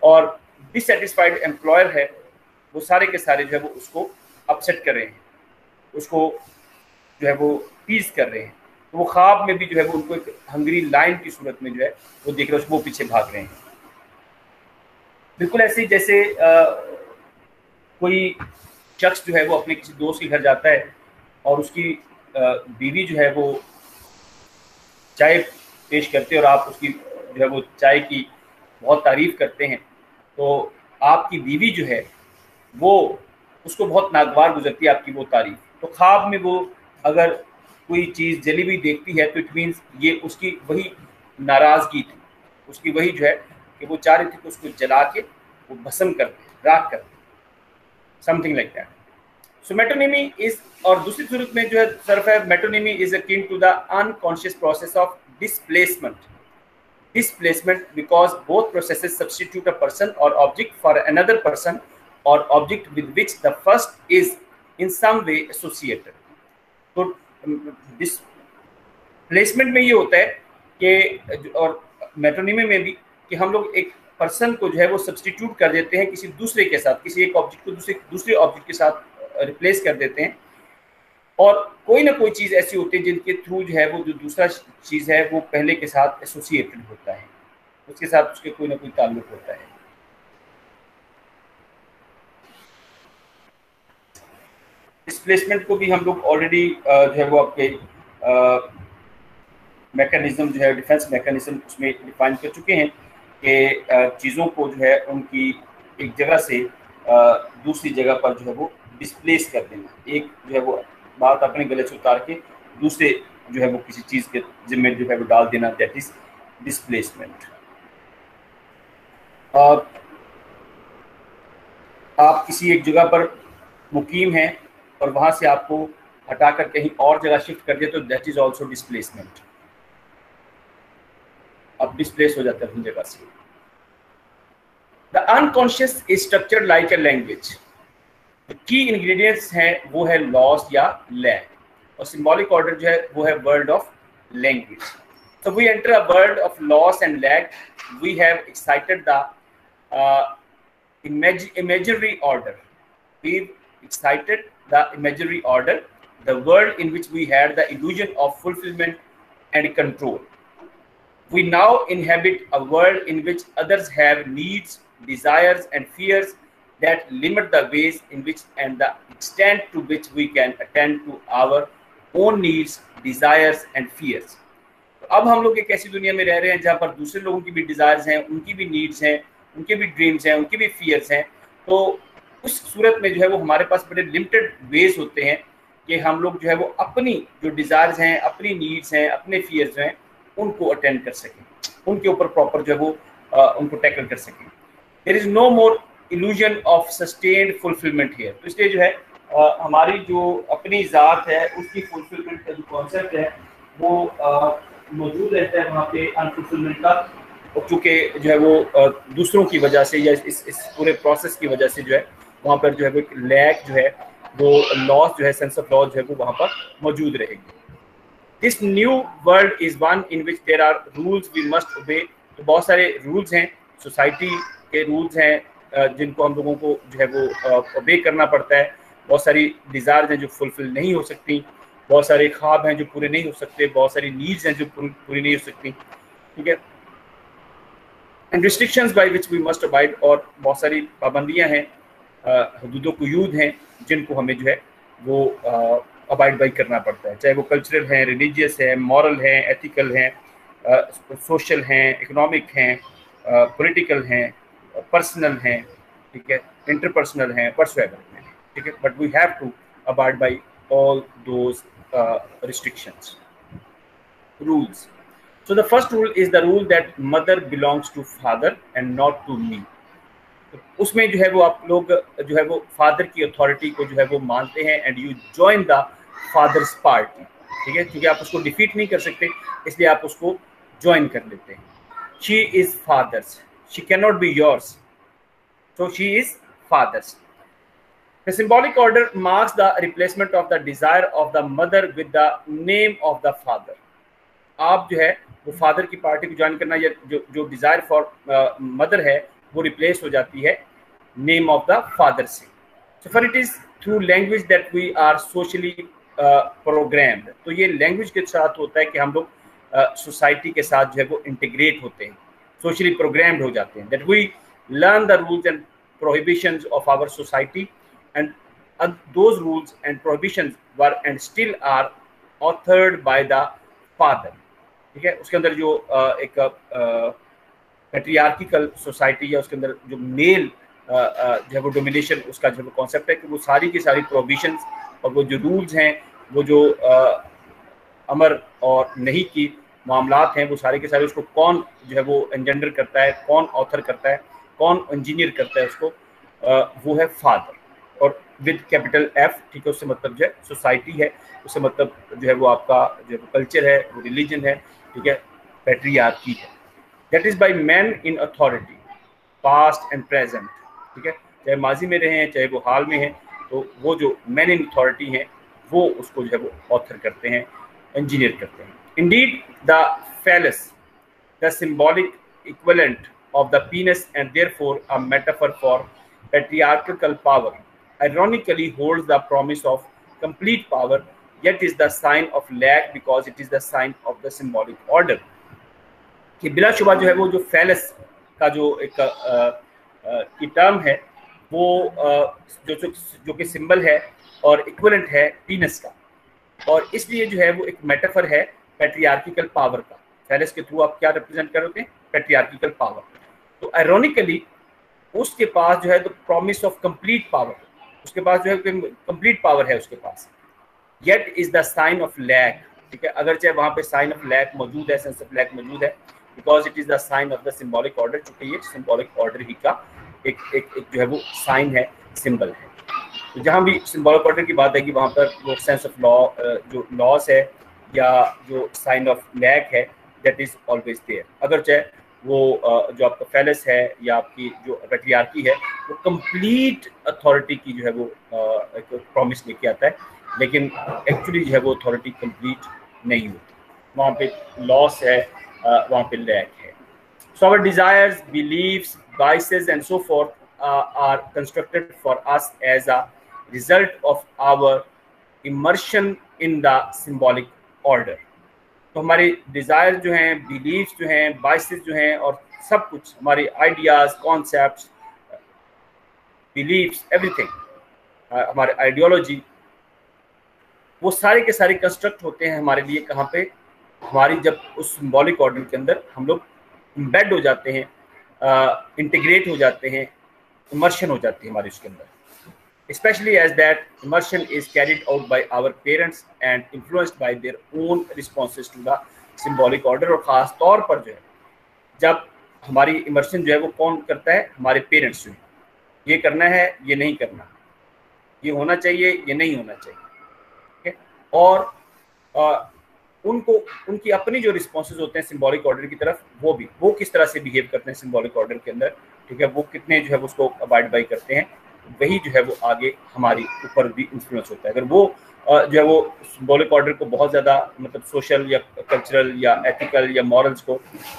और डिससेटिस्फाइड एम्प्लॉयर है वो सारे के सारे जो है वो उसको अपसेट कर रहे हैं उसको जो है वो पीस कर रहे हैं। तो वो ख्वाब में भी जो है वो उनको एक हंगरी लाइन की सूरत में जो है वो देख रहे हैं उसको पीछे भाग रहे हैं। बिल्कुल ऐसे जैसे आ, कोई शख्स जो है वो अपने किसी दोस्त के घर जाता है और उसकी आ, बीवी जो है वो चाय पेश करते हैं और आप उसकी जो है वो चाय की बहुत तारीफ़ करते हैं तो आपकी बीवी जो है, वो, उसको बहुत नागवार गुजरती है आपकी वो तारीफ़। तो ख्वाब में वो अगर कोई चीज़ जली हुई देखती है तो इट मीन्स ये उसकी वही नाराज़गी थी। उसकी वही जो है कि वो चाह रही थी कि उसको जला के वो भस्म कर दे, राख कर दे। Something like that so metonymy is और दूसरी सूरत में जो है, सरफ है metonymy is akin to the unconscious process of displacement displacement because both processes substitute a person or object for another person or object with which the first is in some way associated. तो डिस्प्लेसमेंट में ये होता है कि और मेट्रोनिमी में भी कि हम लोग एक पर्सन को जो है वो सब्सटीट्यूट कर देते हैं किसी दूसरे के साथ किसी एक ऑब्जेक्ट को दूसरे दूसरे ऑब्जेक्ट के साथ रिप्लेस कर देते हैं और कोई ना कोई चीज़ ऐसी होती है जिनके थ्रू जो है वो, जो दूसरा चीज़ है, वो पहले के साथ एसोसिएटेड होता है। उसके साथ उसके कोई ना कोई ताल्लुक होता है। डिस्प्लेसमेंट को भी हम लोग ऑलरेडी जो है वो आपके मैकेनिज्म जो है डिफेंस मैकेनिज्म उसमें डिफाइन कर चुके हैं कि चीज़ों को जो है उनकी एक जगह से दूसरी जगह पर जो है वो डिस्प्लेस कर देना। एक जो है वो बात अपने गले से उतार के दूसरे जो है वो किसी चीज़ के जिम्मे जो है वो डाल देना दैट इज़ डिस्प्लेसमेंट आप किसी एक जगह पर मुकीम हैं और वहाँ से आपको हटाकर कहीं और जगह शिफ्ट कर दिया तो दैट इज़ ऑल्सो डिस्प्लेसमेंट अब डिस्प्लेस हो जाता है अपनी जगह से। The unconscious is structured like a language की इंग्रेडिएंट्स हैं, वो है लॉस या लैंग और सिंबॉलिक ऑर्डर जो है, वो है वर्ल्ड ऑफ़ लैंग्वेज तो we enter a world of loss and lack we have excited the imagery order we excited the imagery order the world in which we had the illusion of fulfilment and control we now inhabit a world in which others have needs desires and fears that limit the ways in which and the extent to which we can attend to our own needs, desires and fears. तो अब हम लोग एक ऐसी दुनिया में रह रहे हैं जहाँ पर दूसरे लोगों की भी डिज़ायर्स हैं उनकी भी नीड्स हैं उनके भी ड्रीम्स हैं उनके भी फियर्स हैं। तो उस सूरत में जो है वो हमारे पास बड़े लिमिटेड वेज होते हैं कि हम लोग जो है वो अपनी जो डिज़ायर्स हैं अपनी नीड्स हैं अपने फियर्स हैं उनको अटेंड कर सकें। उनके ऊपर प्रॉपर जो है वो आ, उनको टैकल कर सकें। There is no more illusion of sustained fulfilment है तो इसलिए जो है आ, हमारी जो अपनी ज़ात है उसकी फुलफिलमेंट का जो कॉन्सेप्ट है वो मौजूद रहता है वहाँ पे अनफुलफिलमेंट का। और चूँकि जो है वो आ, दूसरों की वजह से या इस इस पूरे प्रोसेस की वजह से जो है वहाँ पर जो है वो एक लैक जो है वो लॉस जो है सेंस ऑफ़ लॉस जो है वो वहाँ पर मौजूद रहेगी। This new world is one in which there are rules we must obey तो बहुत सारे रूल्स हैं सोसाइटी के रूल्स हैं जिनको हम लोगों को जो है वो ओबे करना पड़ता है। बहुत सारी डिज़ायर हैं जो फुलफिल नहीं हो सकती। बहुत सारे ख्वाब हैं जो पूरे नहीं हो सकते। बहुत सारी नीड्स हैं जो पूरी नहीं हो सकती। ठीक है? And restrictions by which we must abide और बहुत सारी पाबंदियाँ हैं हदूद कयूद हैं, जिनको हमें जो है वो अबाइड बाई करना पड़ता है। चाहे वो कल्चरल हैं रिलीजियस हैं मॉरल हैं एथिकल हैं सोशल हैं इकोनॉमिक हैं पॉलिटिकल हैं पर्सनल हैं, ठीक है? इंटरपर्सनल हैं पर्सवेबल हैं, ठीक है? But we have to abide by all those restrictions rules. So the first rule is the rule that mother belongs to father and not to me. उसमें जो है वो आप लोग, जो है वो फादर की अथॉरिटी को जो है वो मानते हैं and you join the father's party ठीक है? क्योंकि आप उसको डिफीट नहीं कर सकते, इसलिए आप उसको ज्वाइन कर लेते हैं। She is father's can not be yours so she is father's. The symbolic order marks the replacement of the desire of the mother with the name of the father. आप जो है वो फादर की पार्टी को ज्वाइन करना या जो जो डिज़ायर फॉर मदर है वो रिप्लेस हो जाती है नेम ऑफ़ द फादर से। So for it is through language that we are socially programmed तो ये लैंग्वेज के साथ होता है कि हम लोग सोसाइटी uh, के साथ जो है वो इंटीग्रेट होते हैं। सोशली प्रोग्राम्ड हो जाते हैं that we learn the rules and prohibitions of our society and uh, those rules and prohibitions were and still are authored by the father ठीक है उसके अंदर जो uh, एक पेट्रियार्किकल uh, सोसाइटी या उसके अंदर जो मेल जो है वो डोमिनेशन उसका जो कॉन्सेप्ट है कि वो सारी की सारी प्रोविजंस और वो जो रूल्स हैं वो जो अमर और नहीं की मामलात हैं, वो सारे के सारे उसको कौन जो है वो एंजेंडर करता है, कौन ऑथर करता है, कौन इंजीनियर करता है उसको वो है फादर और विद कैपिटल एफ़ ठीक है, उससे मतलब जो है सोसाइटी है, उससे मतलब जो है वो आपका जो है कल्चर है, वो रिलीजन है, ठीक है पेट्रियार्की है. That is by man in authority past and present ठीक है. चाहे माजी में रहे हैं, चाहे वो हाल में हैं तो वो जो मैन इन अथॉरिटी हैं, वो उसको जो है वो ऑथर करते हैं इंजीनियर करते हैं. Indeed the phallus the symbolic equivalent of the penis and therefore a metaphor for patriarchal power ironically holds the promise of complete power yet is the sign of lack because it is the sign of the symbolic order कि बिलाशुबा जो है वो जो फैलस का जो एक की टर्म है वो जो जो कि सिंबल है और इक्वलेंट है पीनस का और इसलिए जो है वो एक मेटाफर है पेट्रियार्किकल पावर का। फैलस के थ्रू आप क्या रिप्रेजेंट करोगे? हैं पेट्रियार्किकल पावर तो आयरोनिकली उसके पास जो है तो प्रॉमिस ऑफ़ कंप्लीट पावर उसके पास जो है कंप्लीट पावर है उसके पास। Yet is the sign of lack ठीक है? अगर चाहे वहाँ पे साइन ऑफ़ लैक मौजूद है सेंस ऑफ़ लैक मौजूद है because it is the sign of the symbolic order चूँकि ये सिंबॉलिक ऑर्डर ही का एक एक, एक जो है वो साइन है सिंबल है। तो जहाँ भी सिंबॉलिक ऑर्डर की बात है कि वहाँ पर वो सेंस ऑफ़ लॉ जो लॉस है या जो साइन ऑफ़ लैक है दैट इज़ ऑलवेज देयर अगर चाहे वो जो आपका फैलस है या आपकी जो पेट्रियार्की है, वो कंप्लीट अथॉरिटी की जो है वो प्रॉमिस लेके आता है, लेकिन एक्चुअली जो है वो अथॉरिटी कंप्लीट नहीं होती। वहाँ पे लॉस है वहाँ पे लैक है। So our desires beliefs biases and so forth are constructed for us as a result of our immersion in the symbolic order तो हमारे डिज़ायर जो हैं बिलीव्स जो हैं बाइसेस जो हैं और सब कुछ, हमारे आइडियाज़ कॉन्सेप्ट बिलीव्स एवरीथिंग हमारे आइडियोलॉजी वो सारे के सारे कंस्ट्रक्ट होते हैं हमारे लिए कहाँ पे? हमारी जब उस सिम्बॉलिक ऑर्डर के अंदर हम लोग इम्बेड हो जाते हैं इंटीग्रेट हो जाते हैं इमर्शन हो जाती है हमारी उसके अंदर। Especially as that immersion is carried out by our parents and influenced by their own responses to the symbolic order. और ख़ास तौर पर जो है जब हमारी इमर्शन जो है वो कौन करता है? हमारे पेरेंट्स जो है। ये करना है ये नहीं करना। ये होना चाहिए ये नहीं होना चाहिए। ठीक है? और आ, उनको उनकी अपनी जो रिस्पॉन्सेज होते हैं सिंबॉलिक ऑर्डर की तरफ़ वो भी वो किस तरह से बिहेव करते हैं सिंबॉलिक ऑर्डर के अंदर? ठीक है? वो कितने जो है उसको अबाइड बाई करते हैं। वही जो है वो आगे हमारी ऊपर भी इंफ्लुएंस होता है। अगर वो जो है वो सिम्बॉलिक ऑर्डर को बहुत ज़्यादा मतलब सोशल या कल्चरल या एथिकल या मॉरल्स को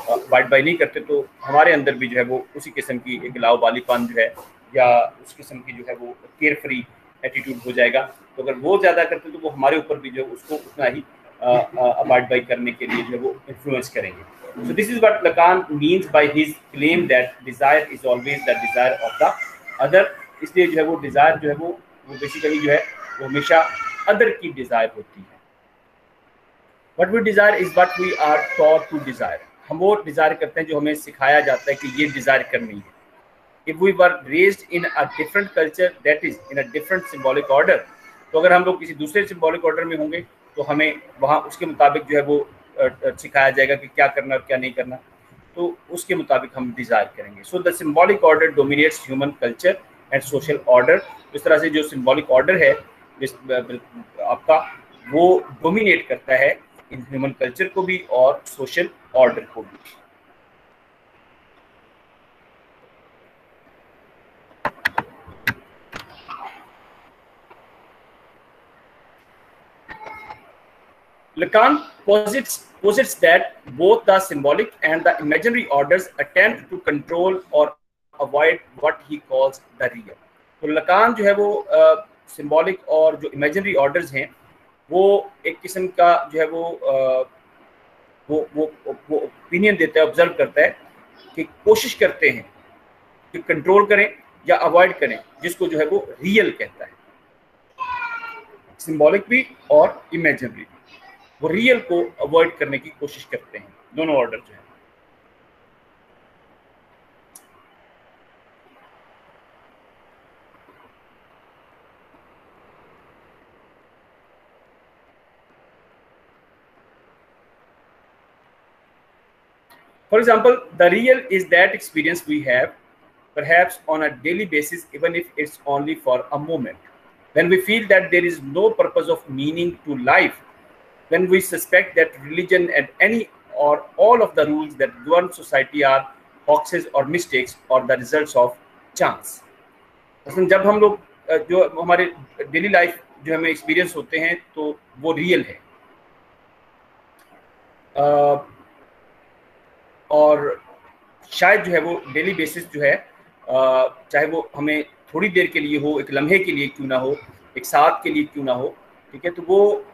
वाइड बाई नहीं करते तो हमारे अंदर भी जो है वो उसी किस्म की एक लाव वालीपन जो है या उस किस्म की जो है वो केयर फ्री एटीट्यूड हो जाएगा। तो अगर वो ज़्यादा करते तो वो हमारे ऊपर भी जो है उसको उतना ही अबाइड बाई करने के लिए जो है वो इन्फ्लुएंस करेंगे। So this is what Lacan means by his claim that desire is always the desire of the other इसलिए जो है वो डिज़ायर जो है वो वो बेसिकली जो है, वो हमेशा अदर की डिज़ायर होती है। What we desire is what we are taught to desire हम वो डिज़ायर करते हैं जो हमें सिखाया जाता है कि ये डिज़ायर करनी है। If we were raised in a different culture, that is, in a different symbolic order तो अगर हम लोग किसी दूसरे सिंबॉलिक ऑर्डर में होंगे तो हमें वहाँ उसके मुताबिक जो है वो सिखाया जाएगा कि क्या करना और क्या नहीं करना। तो उसके मुताबिक हम डिज़ायर करेंगे। So the symbolic order dominates human culture and social order इस तरह से जो सिंबॉलिक ऑर्डर है जिस आपका वो डोमिनेट करता है इन ह्यूमन कल्चर को भी और सोशल ऑर्डर को भी Lacan posits, posits that both the symbolic and the imaginary orders attempt to control or avoid what he calls the real तो लकान जो है वो सिंबॉलिक uh, और जो इमेजनरी ऑर्डर्स हैं वो एक किस्म का जो है वो uh, वो वो वो ओपिनियन देता है ऑब्ज़र्व करता है कि कोशिश करते हैं कि कंट्रोल करें या अवॉइड करें जिसको जो है वो रियल कहता है। सिंबॉलिक भी और इमेजिनरी वो रियल को अवॉइड करने की कोशिश करते हैं। दोनों ऑर्डर जो है। For example, the real is that experience we have, perhaps on a daily basis, even if it's only for a moment. When we feel that there is no purpose of meaning to life, when we suspect that religion and any or all of the rules that govern society are hoaxes or mistakes or the results of chance. जब हम लोग जो हमारे डेली लाइफ जो हमें एक्सपीरियंस होते हैं तो वो रियल है और शायद जो है वो डेली बेसिस जो है चाहे वो हमें थोड़ी देर के लिए हो, एक लम्हे के लिए क्यों ना हो, एक साथ के लिए क्यों ना हो, ठीक है? तो वो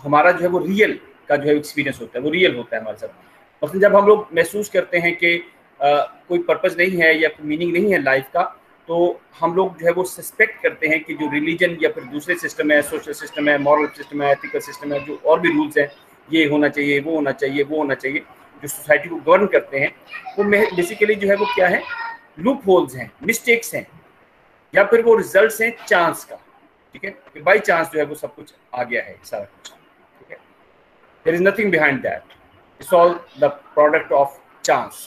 हमारा जो है वो रियल का जो है एक्सपीरियंस होता है, वो रियल होता है हमारे साथ। मतलब जब हम लोग महसूस करते हैं कि कोई पर्पज़ नहीं है या कोई मीनिंग नहीं है लाइफ का तो हम लोग जो है वो सस्पेक्ट करते हैं कि जो रिलीजन या फिर दूसरे सिस्टम है सोशल सिस्टम है मॉरल सिस्टम है एथिकल सिस्टम है, जो और भी रूल्स हैं, ये होना चाहिए, वो होना चाहिए, वो होना चाहिए। जो सोसाइटी को गवर्न करते हैं वो बेसिकली जो है वो क्या है लूप होल्स हैं मिस्टेक्स हैं या फिर वो रिज़ल्ट हैं चांस का ठीक है कि बाई चांस जो है वो सब कुछ आ गया है सारा कुछ There is nothing behind that. It's all the product of chance.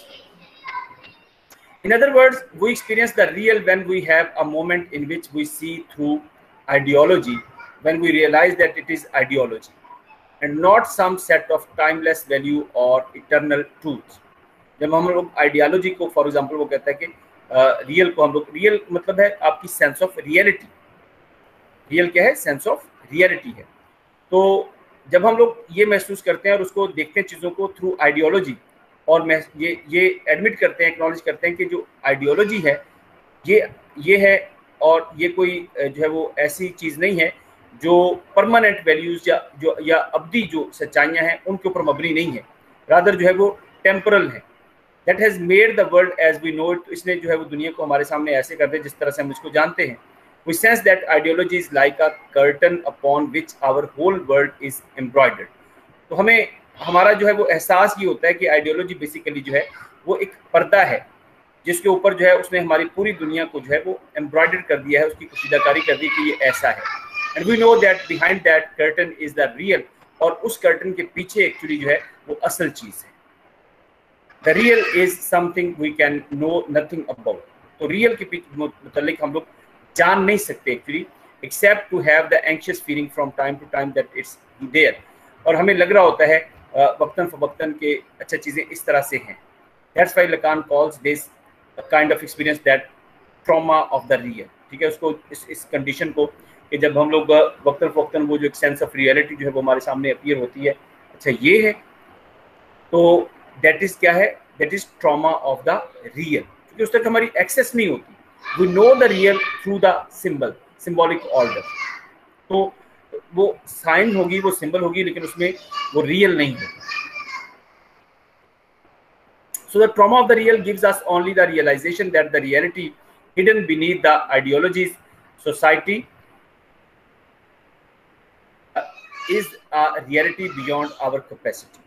In other words, we experience the real when we have a moment in which we see through ideology, when we realize that it is ideology and not some set of timeless value or eternal truths. जब हम लोग आइडियोलॉजी को फॉर एग्ज़ाम्पल वो कहता है कि रियल uh, को हम लोग रियल मतलब है आपकी सेंस ऑफ़ रियलिटी रियल क्या है? सेंस ऑफ़ रियलिटी है। तो जब हम लोग ये महसूस करते हैं और उसको देखते हैं चीज़ों को थ्रू आइडियोलॉजी और ये ये एडमिट करते हैं एक्नॉलेज करते हैं कि जो आइडियोलॉजी है ये ये है और ये कोई जो है वो ऐसी चीज़ नहीं है जो परमानेंट वैल्यूज़ या जो, या अवधि जो सच्चाइयाँ हैं, उनके ऊपर मबनी नहीं है। रादर जो है वो टेम्परल है। That has made the world as we know it इसने जो है वो दुनिया को हमारे सामने ऐसे कर दे जिस तरह से हम इसको जानते हैं। We sense that ideology is like a curtain upon which our whole world is embroidered. तो हमें, हमारा जो है वो एहसास ये होता है कि आइडियोलॉजी बेसिकली जो है वो एक पर्दा है, जिसके ऊपर जो है उसने हमारी पूरी दुनिया को जो है वो एम्ब्रॉयडर कर दिया है, उसकी कुशीदाकारी कर दी कि ये ऐसा है। And we know that behind that curtain is the real और उस कर्टन के पीछे एक्चुअली जो है, वो असल चीज़ है। The real is something we can know nothing about तो रियल के मतलब हम लोग जान नहीं सकते actually except to have the anxious feeling from time to time that it's there और हमें लग रहा होता है वक्तन फवक्तन के अच्छा चीज़ें इस तरह से हैं। That's why Lacan calls this kind of experience that trauma of the real ठीक है, उसको इस इस कंडीशन को कि जब हम लोग वक्तन फोक्तन वो जो एक सेंस ऑफ़ रियलिटी जो है वो हमारे सामने अपियर होती है। अच्छा ये है। तो दैट इज़ क्या है? That is trauma of the real क्योंकि उस तक हमारी एक्सेस नहीं होती। We know the real through the symbol symbolic order तो वो साइन होगी, वो सिंबल होगी, लेकिन उसमें वो रियल नहीं होगी so the trauma of the real gives us only the realisation that the reality hidden beneath the ideologies society a reality beyond our capacity.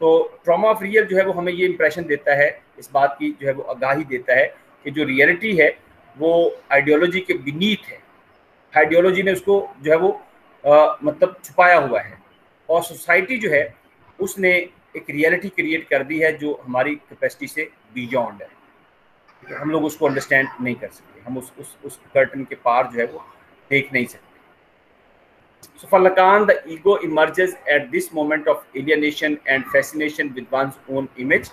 तो ट्रॉमा ऑफ़ रियल जो है वो हमें ये इंप्रेशन देता है इस बात की जो है वो आगाही देता है कि जो रियलिटी है वो आइडियोलॉजी के बिनीत है। आइडियोलॉजी ने उसको जो है वो आ, मतलब छुपाया हुआ है। और सोसाइटी जो है उसने एक रियलिटी क्रिएट कर दी है जो हमारी कैपेसिटी से बियॉन्ड है। हम लोग उसको अंडरस्टैंड नहीं कर सकते। हम उस उस उस कर्टन के पार जो है वो देख नहीं सकते। So for Lacan, the ego emerges at this moment of alienation and fascination with one's own image.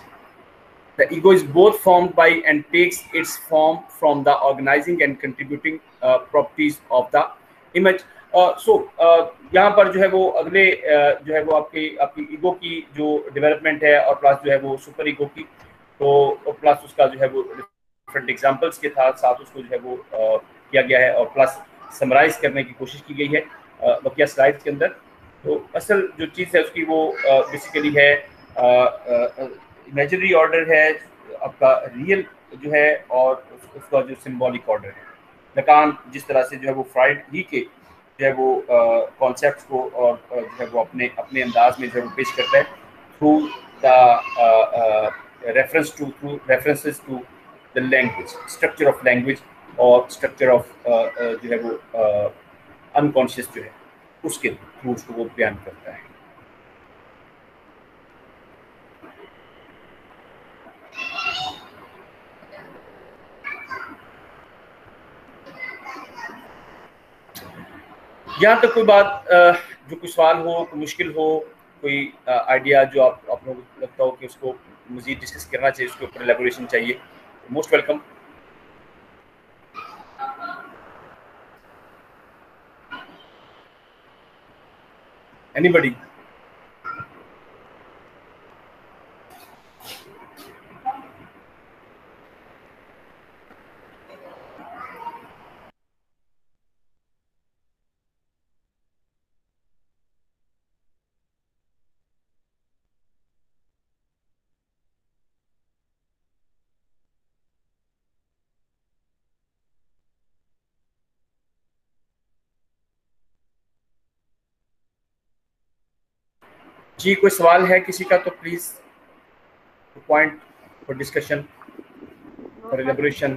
The ego is both formed by and takes its form from the organizing and contributing uh, properties of the image. So uh, uh, यहाँ पर जो है वो अगले uh, जो है वो आपकी आपकी ईगो की जो डेवलपमेंट है और प्लस जो है वो सुपर ईगो की तो प्लस उसका जो है वो डिफरेंट एग्जांपल्स के साथ साथ उसको जो है वो uh, किया गया है और प्लस समराइज करने की कोशिश की गई है बकिया स्लाइड के अंदर। तो असल जो चीज़ है, उसकी वो बेसिकली है इमेजनरी ऑर्डर है, आपका रियल जो है, और उसका जो सिंबॉलिक ऑर्डर है। लकान जिस तरह से जो है वो फ्राइड ही के जो है वो कॉन्सेप्ट को और जो है वो अपने अपने अंदाज में जो है वो पेश करता है through the reference to through references to the language structure of language और स्ट्रक्चर ऑफ़ जो है वो अनकॉन्शियस जो है, उसके थ्रू उसको वो बयान करता है। यहाँ तक कोई बात जो कोई सवाल हो, कोई मुश्किल हो, कोई आइडिया जो आप आप लोगों को लगता हो कि उसको मजीद डिस्कस करना चाहिए, उसके ऊपर एलेबोरेशन चाहिए मोस्ट वेलकम Anybody? जी, कोई सवाल है किसी का तो please point for discussion for elaboration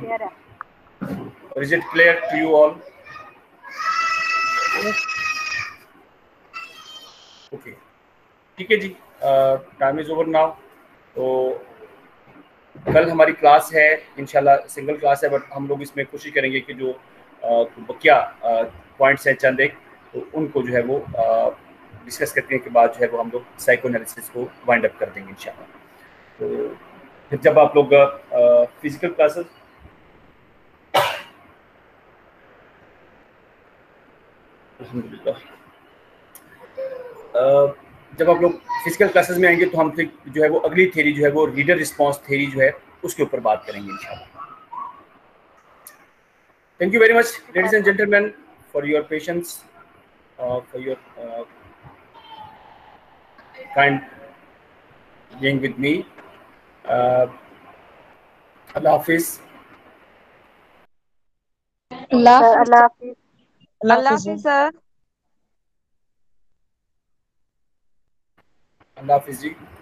is it clear to you all okay ठीक है जी टाइम इज़ ओवर नाउ तो कल हमारी क्लास है इंशाल्लाह सिंगल क्लास है बट हम लोग इसमें कोशिश करेंगे कि जो बकिया पॉइंट्स हैं चंद एक तो उनको जो है वो डिस्कस करने के बाद जो है वो हम लोग साइको एनालिसिस को वाइंड अप कर देंगे, इंशाल्लाह। तो फिर जब आप लोग फ़िज़िकल क्लासेस जब आप लोग फ़िज़िकल क्लासेस में आएँगे तो हम फिर जो है वो अगली थेरी जो है वो रीडर रिस्पॉन्स थेरी जो है उसके ऊपर बात करेंगे, इंशाल्लाह। Thank you very much ladies and gentleman for your patience for your kind being with me. Uh, Allah Hafiz. Allah Hafiz. Allah Hafiz, sir. Allah Hafiz ji.